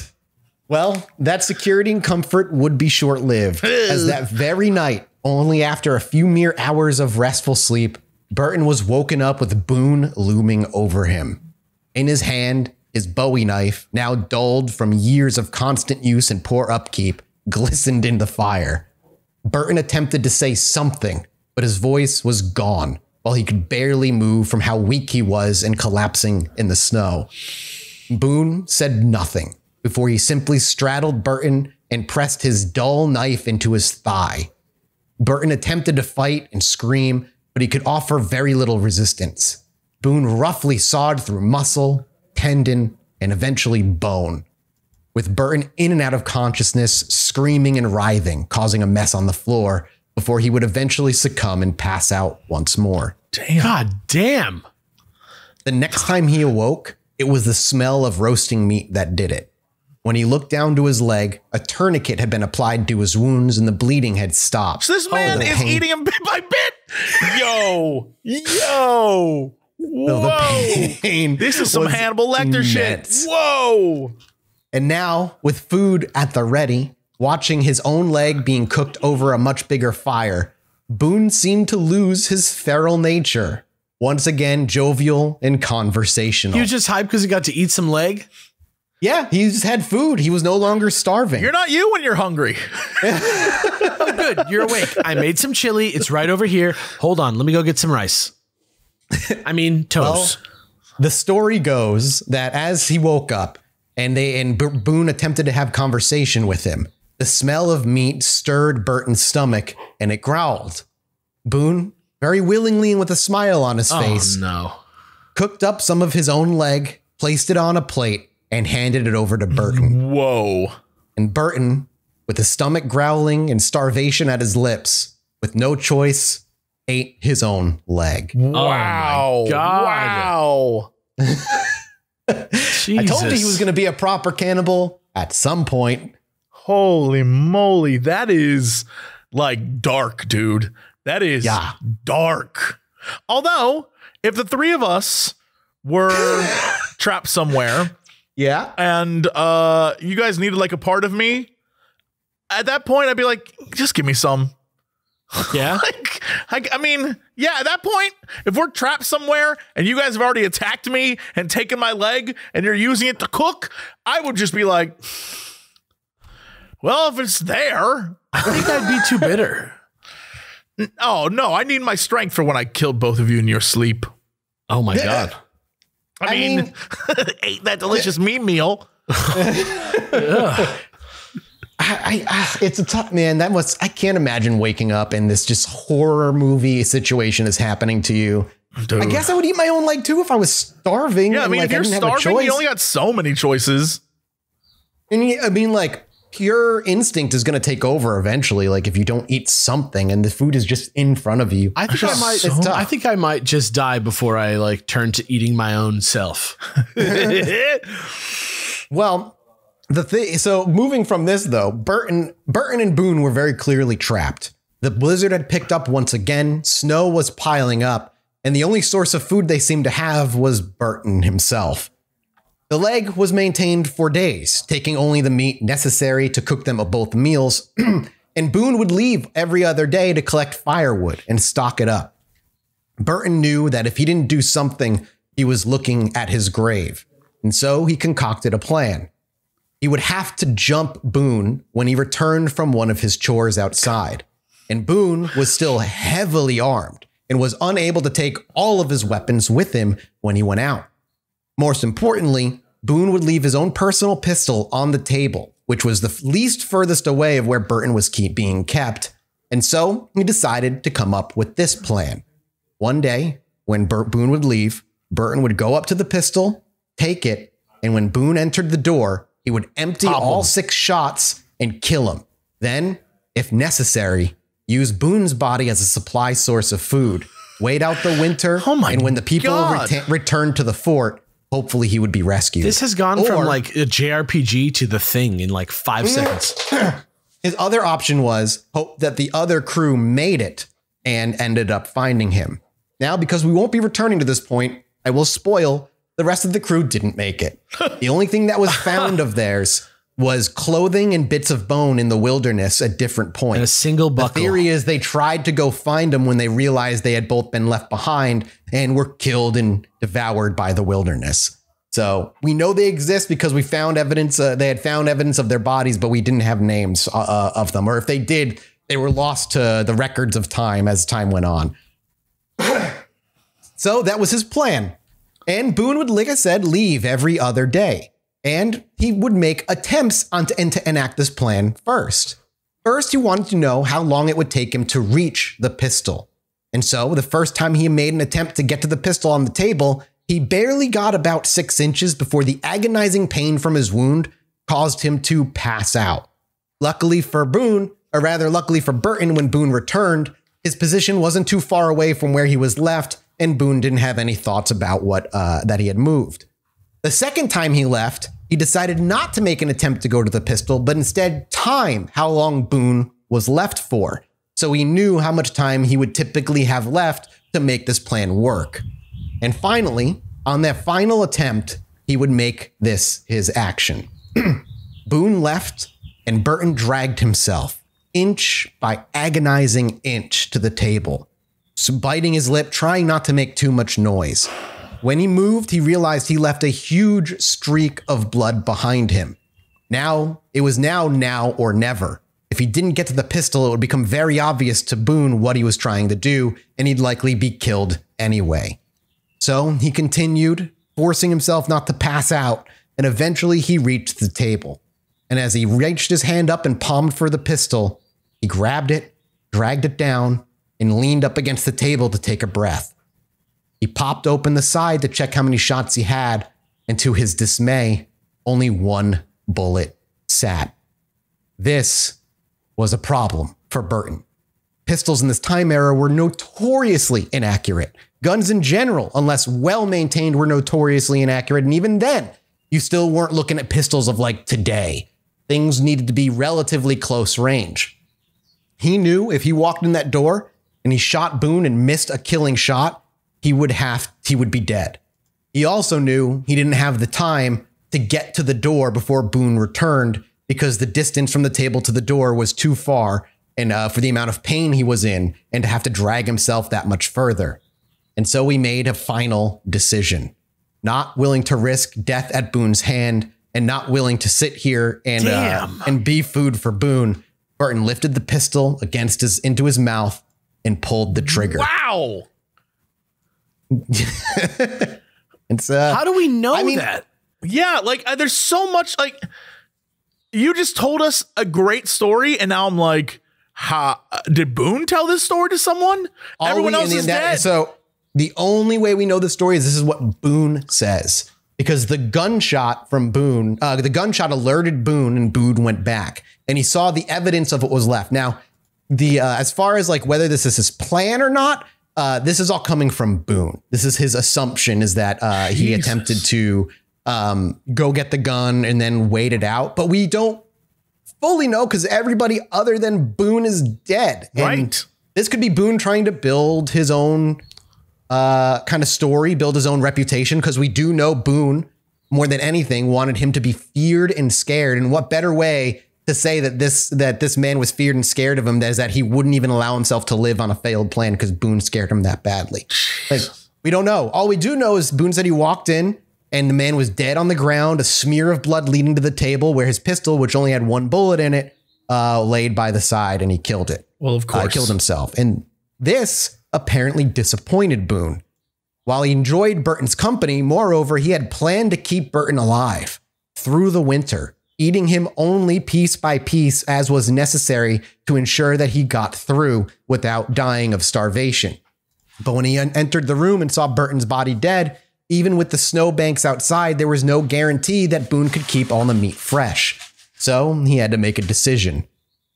Well, that security and comfort would be short lived, as that very night, only after a few mere hours of restful sleep, Burton was woken up with Boone looming over him. In his hand, his bowie knife, now dulled from years of constant use and poor upkeep, glistened in the fire. Burton attempted to say something, but his voice was gone, while he could barely move from how weak he was and collapsing in the snow. Boone said nothing before he simply straddled Burton and pressed his dull knife into his thigh. Burton attempted to fight and scream, but he could offer very little resistance. Boone roughly sawed through muscle, tendon, and eventually bone. With Burton in and out of consciousness, screaming and writhing, causing a mess on the floor before he would eventually succumb and pass out once more. Damn. God damn. The next time he awoke, it was the smell of roasting meat that did it. When he looked down to his leg, a tourniquet had been applied to his wounds and the bleeding had stopped. So this man the is pain- eating him bit by bit. Yo, yo, whoa. the pain This is some Hannibal Lecter immense. shit. Whoa. And now, with food at the ready, watching his own leg being cooked over a much bigger fire, Boone seemed to lose his feral nature. Once again, jovial and conversational. He was just hyped because he got to eat some leg. yeah, he just had food. He was no longer starving. You're not you when you're hungry. (laughs) Oh, good. You're awake. I made some chili. It's right over here. Hold on. Let me go get some rice. I mean, toast. the story goes that as he woke up and they and Bo- Boone attempted to have conversation with him, the smell of meat stirred Burton's stomach and it growled. Boone, very willingly and with a smile on his oh, face, oh, no. cooked up some of his own leg, placed it on a plate, and handed it over to Burton. Whoa. And Burton, with his stomach growling and starvation at his lips, with no choice, ate his own leg. Oh, wow. God. Wow. (laughs) Jesus. I told you he was going to be a proper cannibal at some point. Holy moly. That is like dark, dude. That is Yeah. dark. Although, if the three of us were (laughs) trapped somewhere Yeah. and uh you guys needed like a part of me, at that point I'd be like, just give me some. Yeah. (laughs) Like, I, I mean, yeah, at that point, if we're trapped somewhere and you guys have already attacked me and taken my leg and you're using it to cook, I would just be like, well, if it's there, I think I'd be too bitter. (laughs) oh no, I need my strength for when I killed both of you in your sleep. Oh my God. I, I mean, mean- (laughs) ate that delicious meat meal. I, I, it's a tough man. That was I can't imagine waking up and this just horror movie situation is happening to you. Dude. I guess I would eat my own leg too if I was starving. Yeah, I mean, like, if you're didn't have a starving, you only got so many choices. And I mean, like pure instinct is going to take over eventually. Like if you don't eat something and the food is just in front of you. I think I It's might. tough. I think I might just die before I like turn to eating my own self. (laughs) Well, the thing. So moving from this though, Burton, Burton and Boone were very clearly trapped. The blizzard had picked up once again. Snow was piling up, and the only source of food they seemed to have was Burton himself. The leg was maintained for days, taking only the meat necessary to cook them both meals. (clears throat) and Boone would leave every other day to collect firewood and stock it up. Burton knew that if he didn't do something, he was looking at his grave. And so he concocted a plan. He would have to jump Boone when he returned from one of his chores outside. And Boone was still heavily armed and was unable to take all of his weapons with him when he went out. Most importantly, Boone would leave his own personal pistol on the table, which was the least furthest away of where Burton was being kept. And so he decided to come up with this plan. One day, when Burt Boone would leave, Burton would go up to the pistol, take it, and when Boone entered the door, he would empty all him. six shots and kill him. Then, if necessary, use Boone's body as a supply source of food. Wait out the winter, (laughs) Oh my and when the people reta- returned to the fort, hopefully he would be rescued. This has gone from like a JRPG to the thing in like five seconds. (clears throat) His other option was hope that the other crew made it and ended up finding him. Now, because we won't be returning to this point, I will spoil the rest of the crew didn't make it. (laughs) the only thing that was found of theirs was clothing and bits of bone in the wilderness at different And a points. single The theory is they tried to go find them when they realized they had both been left behind and were killed and devoured by the wilderness. So we know they exist because we found evidence. Uh, they had found evidence of their bodies, but we didn't have names uh, uh, of them. Or if they did, they were lost to the records of time as time went on. (coughs) so that was his plan. And Boone would, like I said, leave every other day. And he would make attempts on to, to enact this plan first. First, he wanted to know how long it would take him to reach the pistol. And so, the first time he made an attempt to get to the pistol on the table, he barely got about six inches before the agonizing pain from his wound caused him to pass out. Luckily for Boone, or rather, luckily for Burton, when Boone returned, his position wasn't too far away from where he was left, and Boone didn't have any thoughts about what uh, that he had moved. The second time he left, he decided not to make an attempt to go to the pistol, but instead time how long Boone was left for. So he knew how much time he would typically have left to make this plan work. And finally, on that final attempt, he would make this his action. (clears throat) Boone left, and Burton dragged himself, inch by agonizing inch, to the table, biting his lip, trying not to make too much noise. When he moved, he realized he left a huge streak of blood behind him. Now, it was now, now, or never. If he didn't get to the pistol, it would become very obvious to Boone what he was trying to do, and he'd likely be killed anyway. So he continued, forcing himself not to pass out, and eventually he reached the table. And as he reached his hand up and palmed for the pistol, he grabbed it, dragged it down, and leaned up against the table to take a breath. He popped open the side to check how many shots he had, and to his dismay, only one bullet sat. This was a problem for Burton. Pistols in this time era were notoriously inaccurate. Guns in general, unless well maintained, were notoriously inaccurate. And even then, you still weren't looking at pistols of like today. Things needed to be relatively close range. He knew if he walked in that door and he shot Boone and missed a killing shot, he would have he would be dead. He also knew he didn't have the time to get to the door before Boone returned because the distance from the table to the door was too far and uh, for the amount of pain he was in and to have to drag himself that much further. And so he made a final decision. Not willing to risk death at Boone's hand and not willing to sit here and uh, and be food for Boone, Burton lifted the pistol against his into his mouth and pulled the trigger. Wow. (laughs) It's uh, How do we know I mean- that? Yeah, like uh, there's so much like you just told us a great story, and now I'm like, ha, uh, did Boone tell this story to someone? Everyone we- else is that- dead. So the only way we know the story is this is what Boone says. Because the gunshot from Boone, uh, the gunshot alerted Boone, and Boone went back, and he saw the evidence of what was left. Now, the uh, as far as like whether this is his plan or not, uh, this is all coming from Boone. This is his assumption is that uh, he attempted to um, go get the gun and then wait it out, but we don't fully know because everybody other than Boone is dead. And Right. This could be Boone trying to build his own uh, kind of story, build his own reputation, because we do know Boone more than anything wanted him to be feared and scared. And what better way to say that this that this man was feared and scared of him is that he wouldn't even allow himself to live on a failed plan because Boone scared him that badly. Like, we don't know. All we do know is Boone said he walked in and the man was dead on the ground, a smear of blood leading to the table where his pistol, which only had one bullet in it, uh, laid by the side, and he killed it well, of uh, course, killed himself. And this apparently disappointed Boone. While he enjoyed Burton's company, moreover, he had planned to keep Burton alive through the winter, eating him only piece by piece as was necessary to ensure that he got through without dying of starvation. But when he en- entered the room and saw Burton's body dead, even with the snowbanks outside, there was no guarantee that Boone could keep all the meat fresh. So he had to make a decision.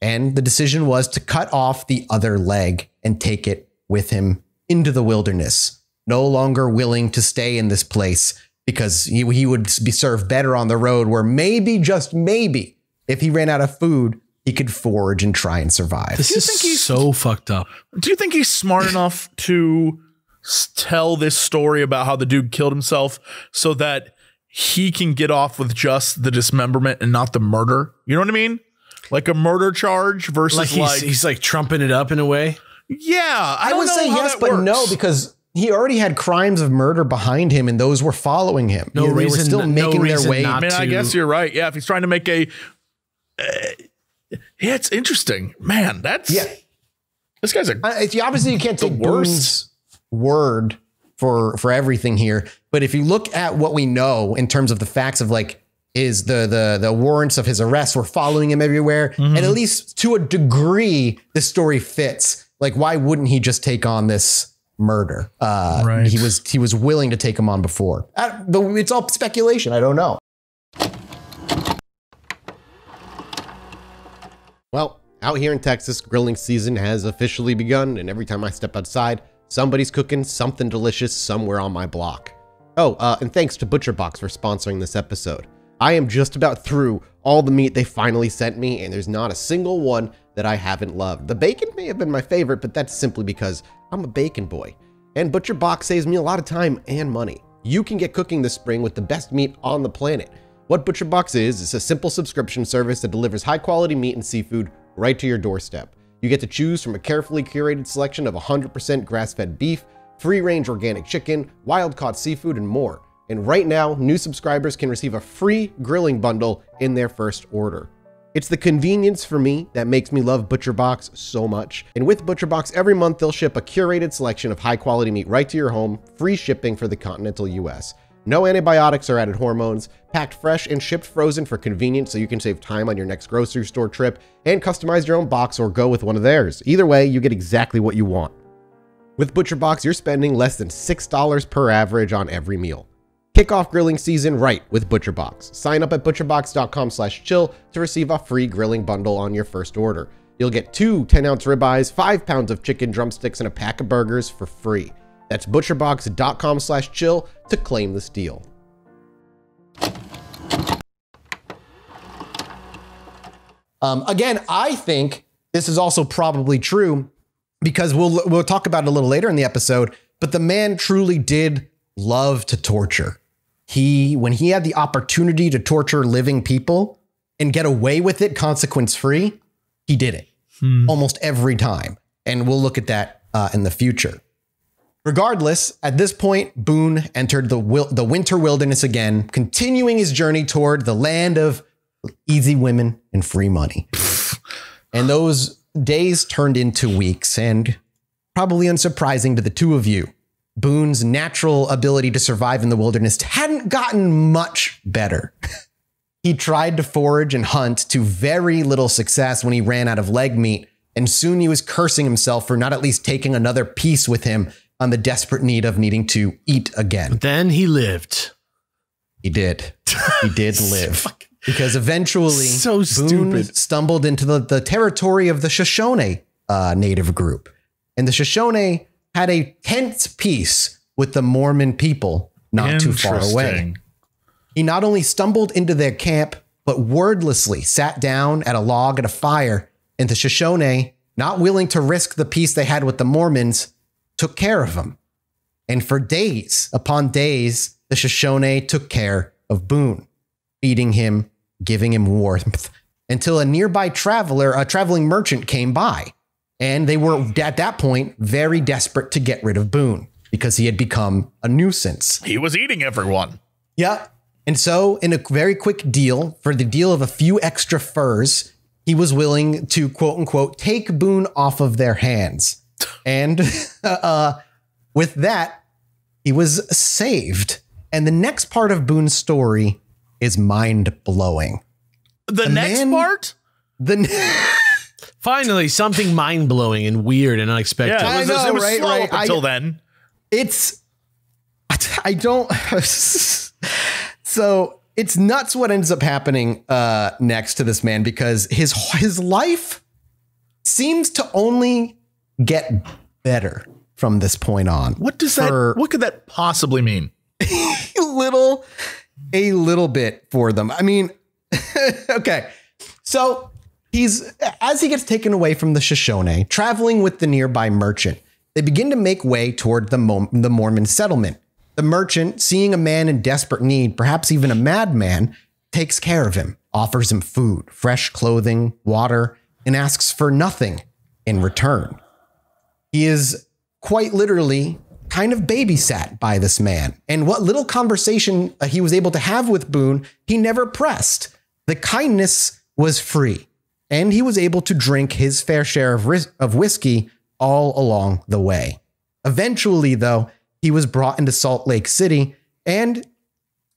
And the decision was to cut off the other leg and take it with him into the wilderness, no longer willing to stay in this place because he, he would be served better on the road where maybe, just maybe, if he ran out of food, he could forage and try and survive. This is think he's- so fucked up. do you think he's smart enough to tell this story about how the dude killed himself so that he can get off with just the dismemberment and not the murder? You know what I mean? Like a murder charge versus Like like, he's, he's like trumping it up in a way. yeah. I, I would say yes, that but no, because he already had crimes of murder behind him, and those were following him. No You they reason- were still no making their way. not- I mean, I guess you're right. Yeah, if he's trying to make a, uh, yeah, it's interesting, man. That's Yeah. This guy's a Uh, it's- obviously, you can't The take worst. Boone's word for for everything here. But if you look at what we know in terms of the facts of like is the the the warrants of his arrest were following him everywhere, Mm-hmm. and at least to a degree, the story fits. Like, why wouldn't he just take on this murder? Uh, Right. He was he was willing to take him on before. Uh, it's all speculation. I don't know. Well, out here in Texas, grilling season has officially begun, and every time I step outside, somebody's cooking something delicious somewhere on my block. Oh, uh, and thanks to ButcherBox for sponsoring this episode. I am just about through all the meat they finally sent me, and there's not a single one that I haven't loved. The bacon may have been my favorite, but that's simply because I'm a bacon boy. And Butcher Box saves me a lot of time and money. You can get cooking this spring with the best meat on the planet. What Butcher Box is, is a simple subscription service that delivers high quality meat and seafood right to your doorstep. You get to choose from a carefully curated selection of 100% grass fed beef, free range organic chicken, wild caught seafood, and more. And right now, new subscribers can receive a free grilling bundle in their first order. It's the convenience for me that makes me love ButcherBox so much. And with ButcherBox, every month they'll ship a curated selection of high quality meat right to your home, free shipping for the continental US. No antibiotics or added hormones, packed fresh and shipped frozen for convenience so you can save time on your next grocery store trip and customize your own box or go with one of theirs. Either way, you get exactly what you want. With ButcherBox, you're spending less than $6 per average on every meal. Kick off grilling season right with ButcherBox. Sign up at butcherbox.com/chill to receive a free grilling bundle on your first order. You'll get two 10-ounce ribeyes, 5 pounds of chicken drumsticks, and a pack of burgers for free. That's butcherbox.com/chill to claim this deal. Um, again, I think this is also probably true because we'll we'll talk about it a little later in the episode. But the man truly did love to torture. He when he had the opportunity to torture living people and get away with it consequence free, he did it almost every time. And we'll look at that uh, in the future. Regardless, at this point, Boone entered the wil- the winter wilderness again, continuing his journey toward the land of easy women and free money. and those days turned into weeks, and probably unsurprising to the two of you, Boone's natural ability to survive in the wilderness hadn't gotten much better. (laughs) he tried to forage and hunt to very little success when he ran out of leg meat, and soon he was cursing himself for not at least taking another piece with him on the desperate need of needing to eat again. Then he lived. He did. He did (laughs) live. Because eventually, So Boone stupid. stumbled into the, the territory of the Shoshone uh, native group. And the Shoshone had a tense peace with the Mormon people not too far away. He not only stumbled into their camp, but wordlessly sat down at a log at a fire, and the Shoshone, not willing to risk the peace they had with the Mormons, took care of him. And for days upon days, the Shoshone took care of Boone, feeding him, giving him warmth, until a nearby traveler, a traveling merchant, came by. And they were at that point very desperate to get rid of Boone because he had become a nuisance. He was eating everyone. Yeah. And so, in a very quick deal, for the deal of a few extra furs, he was willing to quote unquote take Boone off of their hands. (laughs) And (laughs) uh, with that, he was saved. And the next part of Boone's story is mind blowing. The, next man- part? The (laughs) Finally, something mind blowing and weird and unexpected. Yeah, I it was, know, it was right, slow right. up until I- then. it's (laughs) I don't (laughs) so it's nuts what ends up happening uh next to this man because his his life seems to only get better from this point on. What does For- that? What could that possibly mean? a (laughs) little a little bit for them. I mean, okay. So he's as he gets taken away from the Shoshone, traveling with the nearby merchant. They begin to make way toward the, Mo- the Mormon settlement. The merchant, seeing a man in desperate need, perhaps even a madman, takes care of him, offers him food, fresh clothing, water, and asks for nothing in return. He is quite literally kind of babysat by this man. And what little conversation uh, he was able to have with Boone, he never pressed. The kindness was free, and he was able to drink his fair share of, ris- of whiskey all along the way. Eventually, though, he was brought into Salt Lake City, and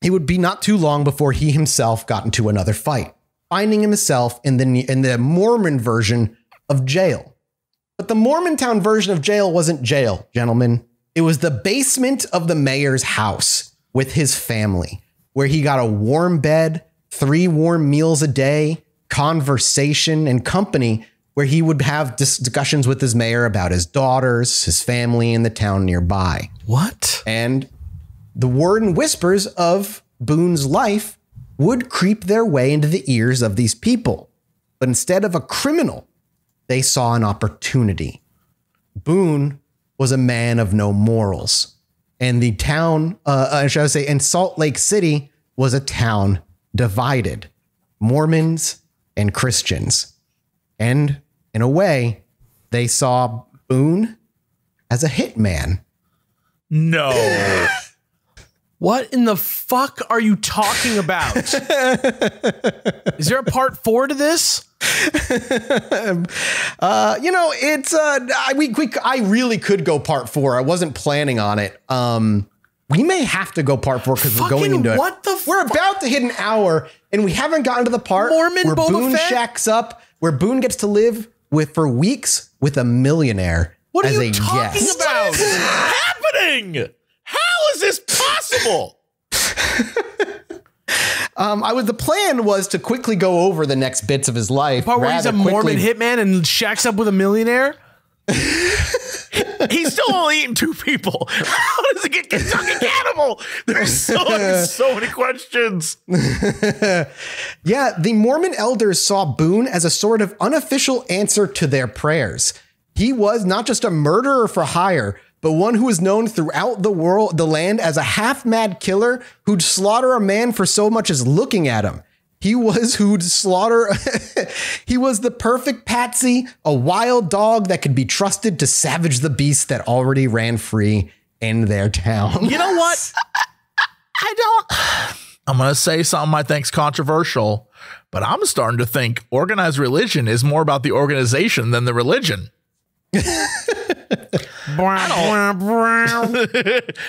it would be not too long before he himself got into another fight, finding himself in the in the Mormon version of jail. But the Mormontown version of jail wasn't jail, gentlemen. It was the basement of the mayor's house with his family, where he got a warm bed, three warm meals a day, conversation, and company, where he would have discussions with his mayor about his daughters, his family, and the town nearby. What? And the word and whispers of Boone's life would creep their way into the ears of these people. But instead of a criminal, they saw an opportunity. Boone was a man of no morals. And the town, uh, uh, shall I say, and Salt Lake City was a town divided Mormons and Christians. And in a way, they saw Boone as a hitman. No. (laughs) What in the fuck are you talking about? (laughs) Is there a part four to this? (laughs) Uh, you know, it's uh, I, we, we I really could go part four. I wasn't planning on it. Um, we may have to go part four because we're going Fucking into what the We're about to hit an hour, and we haven't gotten to the part Mormon where Boba Boone Fett? shacks up, where Boone gets to live with for weeks with a millionaire What are as you a talking guest. about? happening? How is this possible? (laughs) Um, I was the plan was to quickly go over the next bits of his life. Part where he's a rather Mormon hitman and shacks up with a millionaire? He's still only eating two people. How does it get Kentucky (laughs) cannibal? There's so, there's so many questions. (laughs) Yeah, the Mormon elders saw Boone as a sort of unofficial answer to their prayers. He was not just a murderer for hire, but one who was known throughout the world, the land, as a half mad killer who'd slaughter a man for so much as looking at him. He was who'd slaughter. (laughs) he was the perfect patsy, a wild dog that could be trusted to savage the beast that already ran free in their town. You know what? (laughs) I don't. I'm going to say something I think's controversial, but I'm starting to think organized religion is more about the organization than the religion. (laughs)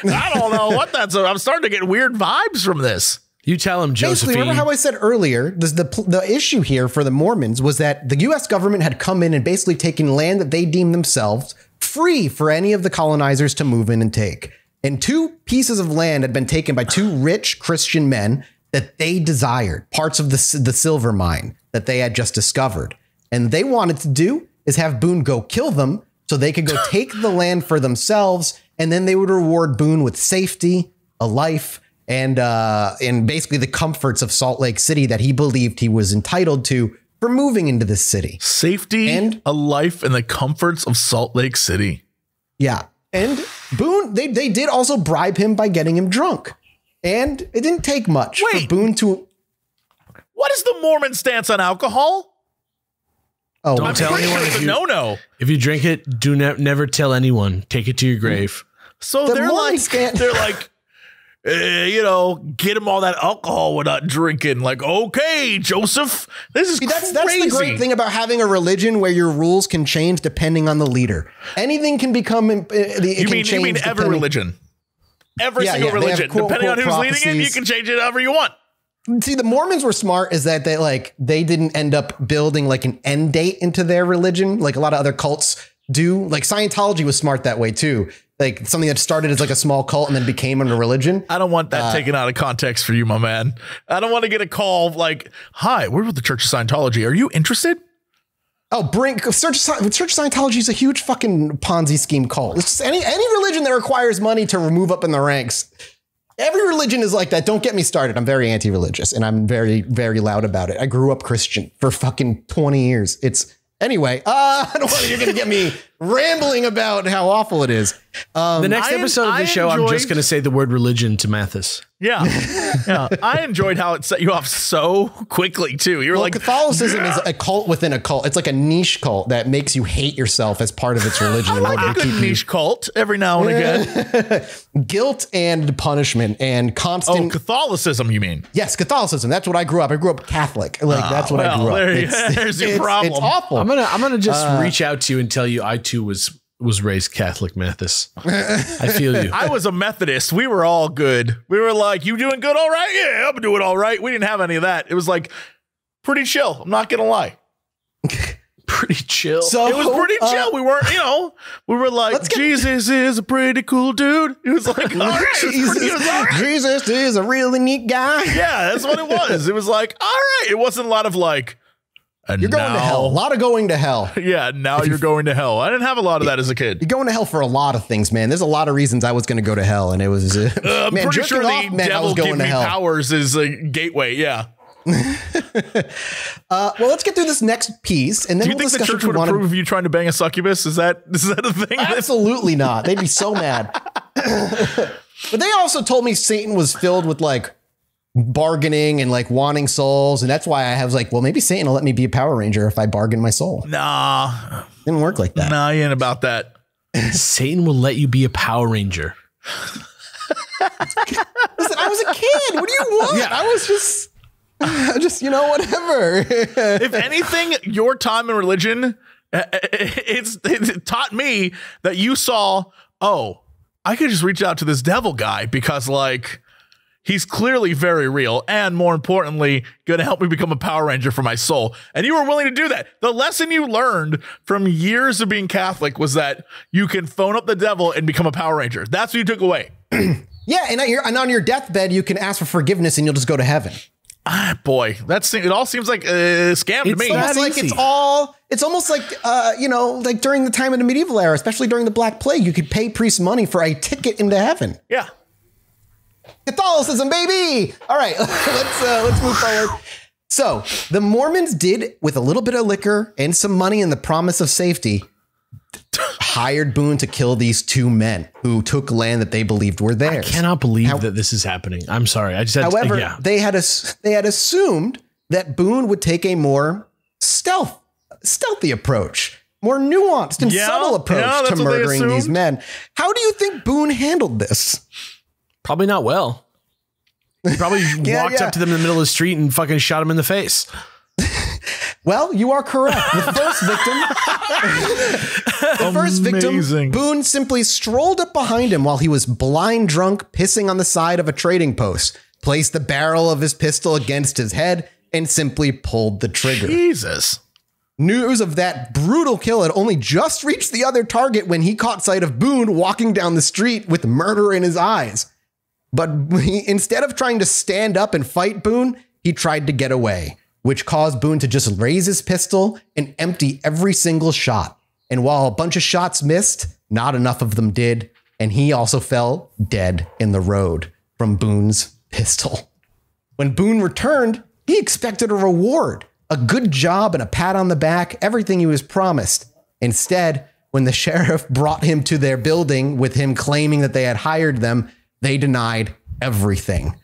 I don't know what that's. I'm starting to get weird vibes from this. You tell him, Josephine. Basically, remember how I said earlier, this, the the issue here for the Mormons was that the U.S. government had come in and basically taken land that they deemed themselves free for any of the colonizers to move in and take. And two pieces of land had been taken by two rich Christian men that they desired, parts of the the silver mine that they had just discovered. And they wanted to do is have Boone go kill them so they could go (laughs) take the land for themselves, and then they would reward Boone with safety, a life, and uh, and basically the comforts of Salt Lake City that he believed he was entitled to for moving into this city. Safety And- a life in the comforts of Salt Lake City. Yeah. And Boone, they, they did also bribe him by getting him drunk. And it didn't take much for Boone to. What is the Mormon stance on alcohol? Oh, Don't tell anyone sure it's a no no. if you drink it, do ne- never tell anyone. Take it to your grave. So The they're Mormon like, stan- they're like, eh, you know, get him all that alcohol without drinking. Like, okay, Joseph, this is See, that's that's the great thing about having a religion where your rules can change depending on the leader. Anything can become. Uh, it You can mean you mean every religion? Every Yeah, single yeah, religion, quote, depending on unquote who's leading it, you can change it however you want. See, the Mormons were smart is that they like they didn't end up building like an end date into their religion like a lot of other cults do. Like Scientology was smart that way too. Like something that started as like a small cult and then became a religion. I don't want Uh, that taken out of context for you, my man. I don't want to get a call like, "Hi, we're with the Church of Scientology. Are you interested?" Oh, bring Church Sci- Church Scientology is a huge fucking Ponzi scheme cult. It's just any any religion that requires money to move up in the ranks. Every religion is like that. Don't get me started. I'm very anti-religious and I'm very very loud about it. I grew up Christian for fucking 20 years. It's anyway. Uh, (laughs) I don't want you're gonna get me rambling about how awful it is. the next I en- episode of I the show, I'm just going to say the word religion to Mathas. Yeah, (laughs) yeah. I enjoyed how it set you off so quickly too. You were Well, like, Catholicism is a cult within a cult. It's like a niche cult that makes you hate yourself as part of its religion. in like order a good keep you- niche cult every now and again. (laughs) guilt and punishment and Oh, constant Catholicism, you mean? Yes, Catholicism. That's what I grew up. I grew up Catholic. Like that's what I Ah, grew up. there you- (laughs) there's your problem. It's awful. I'm gonna I'm gonna just Uh, reach out to you and tell you I too was was raised Catholic, Methodist. (laughs) I feel you. I was a Methodist. We were all good. We were like, "You doing good? All right? Yeah, I'm doing all right." We didn't have any of that. It was like pretty chill. I'm not gonna lie. (laughs) Pretty chill. so It was pretty uh, chill. We weren't, you know, we were like, Let's get- Jesus is a pretty cool dude. It was like, (laughs) all right, it's pretty- was Jesus, all right. Jesus is a really neat guy. yeah, that's what it was. It was like, all right. It wasn't a lot of like, and You're going now, to hell. A lot of going to hell. (laughs) Yeah, now you're going to hell. I didn't have a lot of that as a kid. You're going to hell for a lot of things, man. There's a lot of reasons I was going to go to hell, and it was uh, (laughs) Uh, I'm man, pretty sure the meant I devil going give me hell. powers is a gateway. Yeah. (laughs) Uh, well, let's get through this next piece, and then Do you we'll think the church would approve of you trying to bang a succubus? Is that is that a thing? Absolutely not. They'd be so mad. but they also told me Satan was filled with like bargaining and like wanting souls, and that's why I was like, well, maybe Satan will let me be a Power Ranger if I bargain my soul. Nah, Didn't work like that. nah, you ain't about that. (laughs) Satan will let you be a Power Ranger. Listen, I was a kid. What do you want? Yeah. I was just, (laughs) just you know, whatever. (laughs) if anything, your time in religion, uh, it's it taught me that you saw, oh, I could just reach out to this devil guy because like he's clearly very real and more importantly, going to help me become a Power Ranger for my soul. And you were willing to do that. The lesson you learned from years of being Catholic was that you can phone up the devil and become a Power Ranger. That's what you took away. (clears throat) yeah, and, on your, and on your deathbed, you can ask for forgiveness, and you'll just go to heaven. Ah, boy, that's it. All seems like a scam to me. that It's like it's all. It's almost like uh, you know, like during the time of the medieval era, especially during the Black Plague, you could pay priests money for a ticket into heaven. yeah. Catholicism, baby. All right, (laughs) let's uh, let's move forward. So the Mormons did, with a little bit of liquor and some money and the promise of safety, hired Boone to kill these two men who took land that they believed were theirs. I cannot believe that this is happening. I'm sorry. I just had However, to, yeah. they had ass- they had assumed that Boone would take a more stealth stealthy approach, more nuanced and Yeah, subtle approach yeah, to murdering these men. How do you think Boone handled this? Probably not well. He probably (laughs) Yeah, walked yeah. up to them in the middle of the street and fucking shot him in the face. (laughs) Well, you are correct. The first victim, (laughs) the first victim, Boone simply strolled up behind him while he was blind drunk, pissing on the side of a trading post, placed the barrel of his pistol against his head, and simply pulled the trigger. Jesus. News of that brutal kill had only just reached the other target when he caught sight of Boone walking down the street with murder in his eyes. But he, instead of trying to stand up and fight Boone, he tried to get away, which caused Boone to just raise his pistol and empty every single shot. And while a bunch of shots missed, not enough of them did, and he also fell dead in the road from Boone's pistol. When Boone returned, he expected a reward, a good job and a pat on the back, everything he was promised. Instead, when the (laughs) sheriff brought him to their building with him claiming that they had hired them, they denied everything.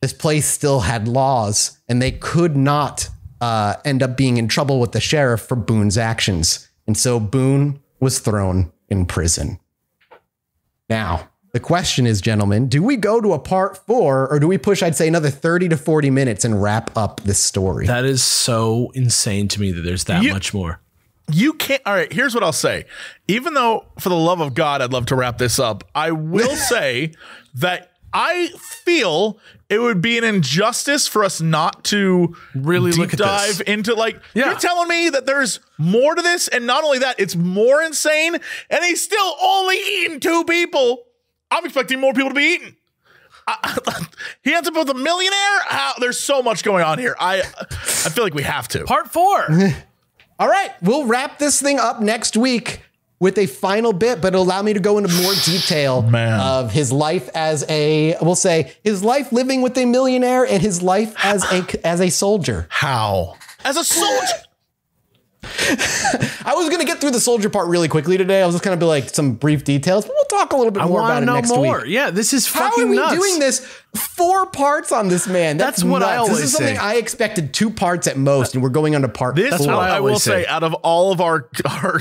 This place still had laws, and they could not uh, end up being in trouble with the sheriff for Boone's actions. And so Boone was thrown in prison. Now, the question is, gentlemen, do we go to a part four or do we push, I'd say, another 30 to 40 minutes and wrap up this story? That is so insane to me that there's that You- much more. You can't. All right, here's what I'll say. Even though, for the love of God, I'd love to wrap this up, I will (laughs) say that I feel it would be an injustice for us not to Really deep look at dive this. into like Yeah. you're telling me that there's more to this, and not only that, it's more insane, and he's still only eating two people. I'm expecting more people to be eaten. I- (laughs) he ends up with a millionaire. How, there's so much going on here. I I feel like we have to. Part four. (laughs) All right, we'll wrap this thing up next week with a final bit, but it'll allow me to go into more detail (laughs) Man. of his life as a, we'll say, his life living with a millionaire and his life as a (sighs) as a soldier. How? As a soldier. (laughs) I was gonna get through the soldier part really quickly today. I was just gonna be like some brief details, but we'll talk a little bit I more about to it know next more. week. Yeah, this is How are we nuts. doing this? Four parts on this man. That's, That's what I nuts. always This is something say. I expected two parts at most, and we're going on to part This That's four. what I, I will always say. say. Out of all of our, our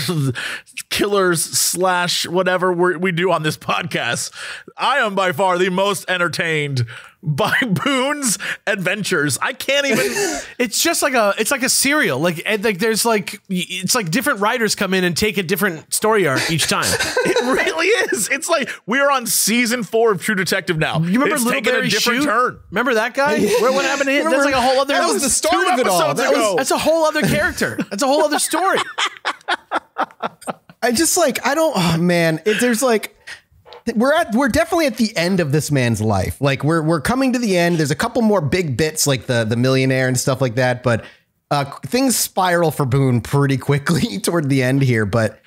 killers slash whatever we're, we do on this podcast, I am by far the most entertained by (laughs) Boone's adventures. I can't even. (laughs) It's just like a it's like a serial. Like and, like there's like it's like different writers come in and take a different story arc each time. (laughs) it really is. It's like we're on season four of True Detective now. You remember it's Little taken Barry a different Shute? turn. Remember that guy? What, what happened to him? That's Remember- like a whole other. That was the start two of it all. That was- That's a whole other character. That's a whole other story. I just like I don't. Oh man, it, there's like we're at we're definitely at the end of this man's life. Like we're we're coming to the end. There's a couple more big bits like the the millionaire and stuff like that, but uh, things spiral for Boone pretty quickly (laughs) toward the end here. But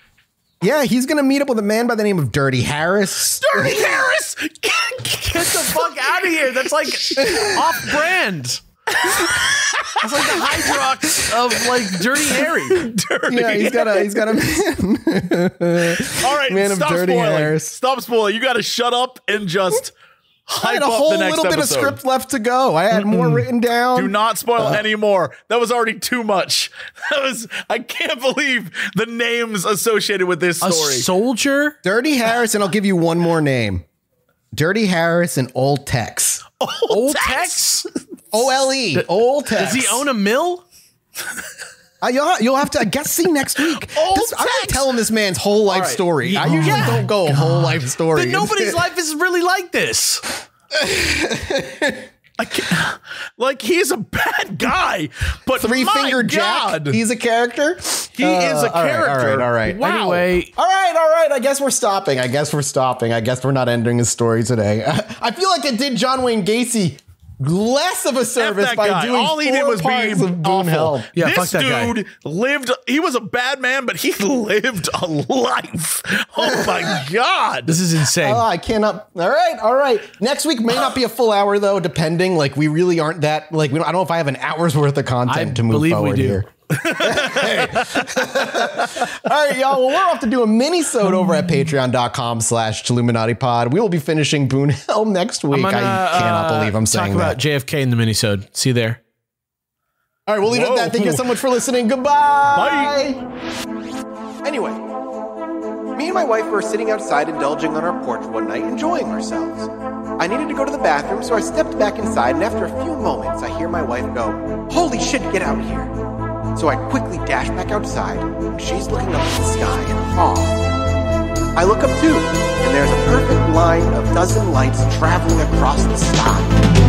yeah, he's gonna meet up with a man by the name of Dirty Harris. Dirty Harris. Get the fuck out of here. That's like (laughs) off brand. (laughs) That's like the Hydrox of like Dirty Harry. (laughs) Dirty Yeah, he's got a he's got a man. (laughs) All right, Man of stop Dirty spoiling. Harris. Stop spoiling. You got to shut up and just I had a whole the next little bit of script left to go. I had more written down. Do not spoil Uh. any more. That was already too much. That was I can't believe the names associated with this A story. soldier? Dirty Harris, and I'll give you one more name. Dirty Harris and Old Tex. Old Tex? O L E. Old Tex. Does he own a mill? Uh, you'll, you'll have to, I guess, see next week. (laughs) Old This- I'm not telling this man's whole life right. story. I Yeah. usually don't go a whole life story. Then nobody's (laughs) life is really like this. I can't, like he's a bad guy, but Three my Finger God, Jack. He's a character. he is a all right, character. all right, all right. Wow. Anyway, All right, all right. I guess we're stopping. I guess we're stopping. I guess we're not ending his story today. (laughs) I feel like it did John Wayne Gacy less of a service by guy. doing All he did was be parts of Boone awful. Helm. Yeah, this fuck that guy. dude lived. He was a bad man, but he (laughs) lived a life. Oh my (laughs) god! this is insane. Oh, I cannot. All right, all right. Next week may not be a full hour though, depending. Like we really aren't that. Like we don't, I don't know if I have an hour's worth of content I to move believe we forward do. here. (laughs) All right, y'all. Well, we're off to do a mini-sode over at patreon.com slash Chilluminati pod. We will be finishing Boone Helm next week. Gonna, I cannot uh, believe I'm saying talk about that. JFK in the minisode. See you there. All right, we'll leave it at that. Thank you so much for listening. Goodbye. Bye. Anyway, me and my wife were sitting outside indulging on our porch one night, enjoying ourselves. I needed to go to the bathroom, so I stepped back inside, and after a few moments, I hear my wife go, Holy shit, get out here so I quickly dash back outside, and she's looking up at the sky in awe. I look up too, and there's a perfect line of dozen lights traveling across the sky.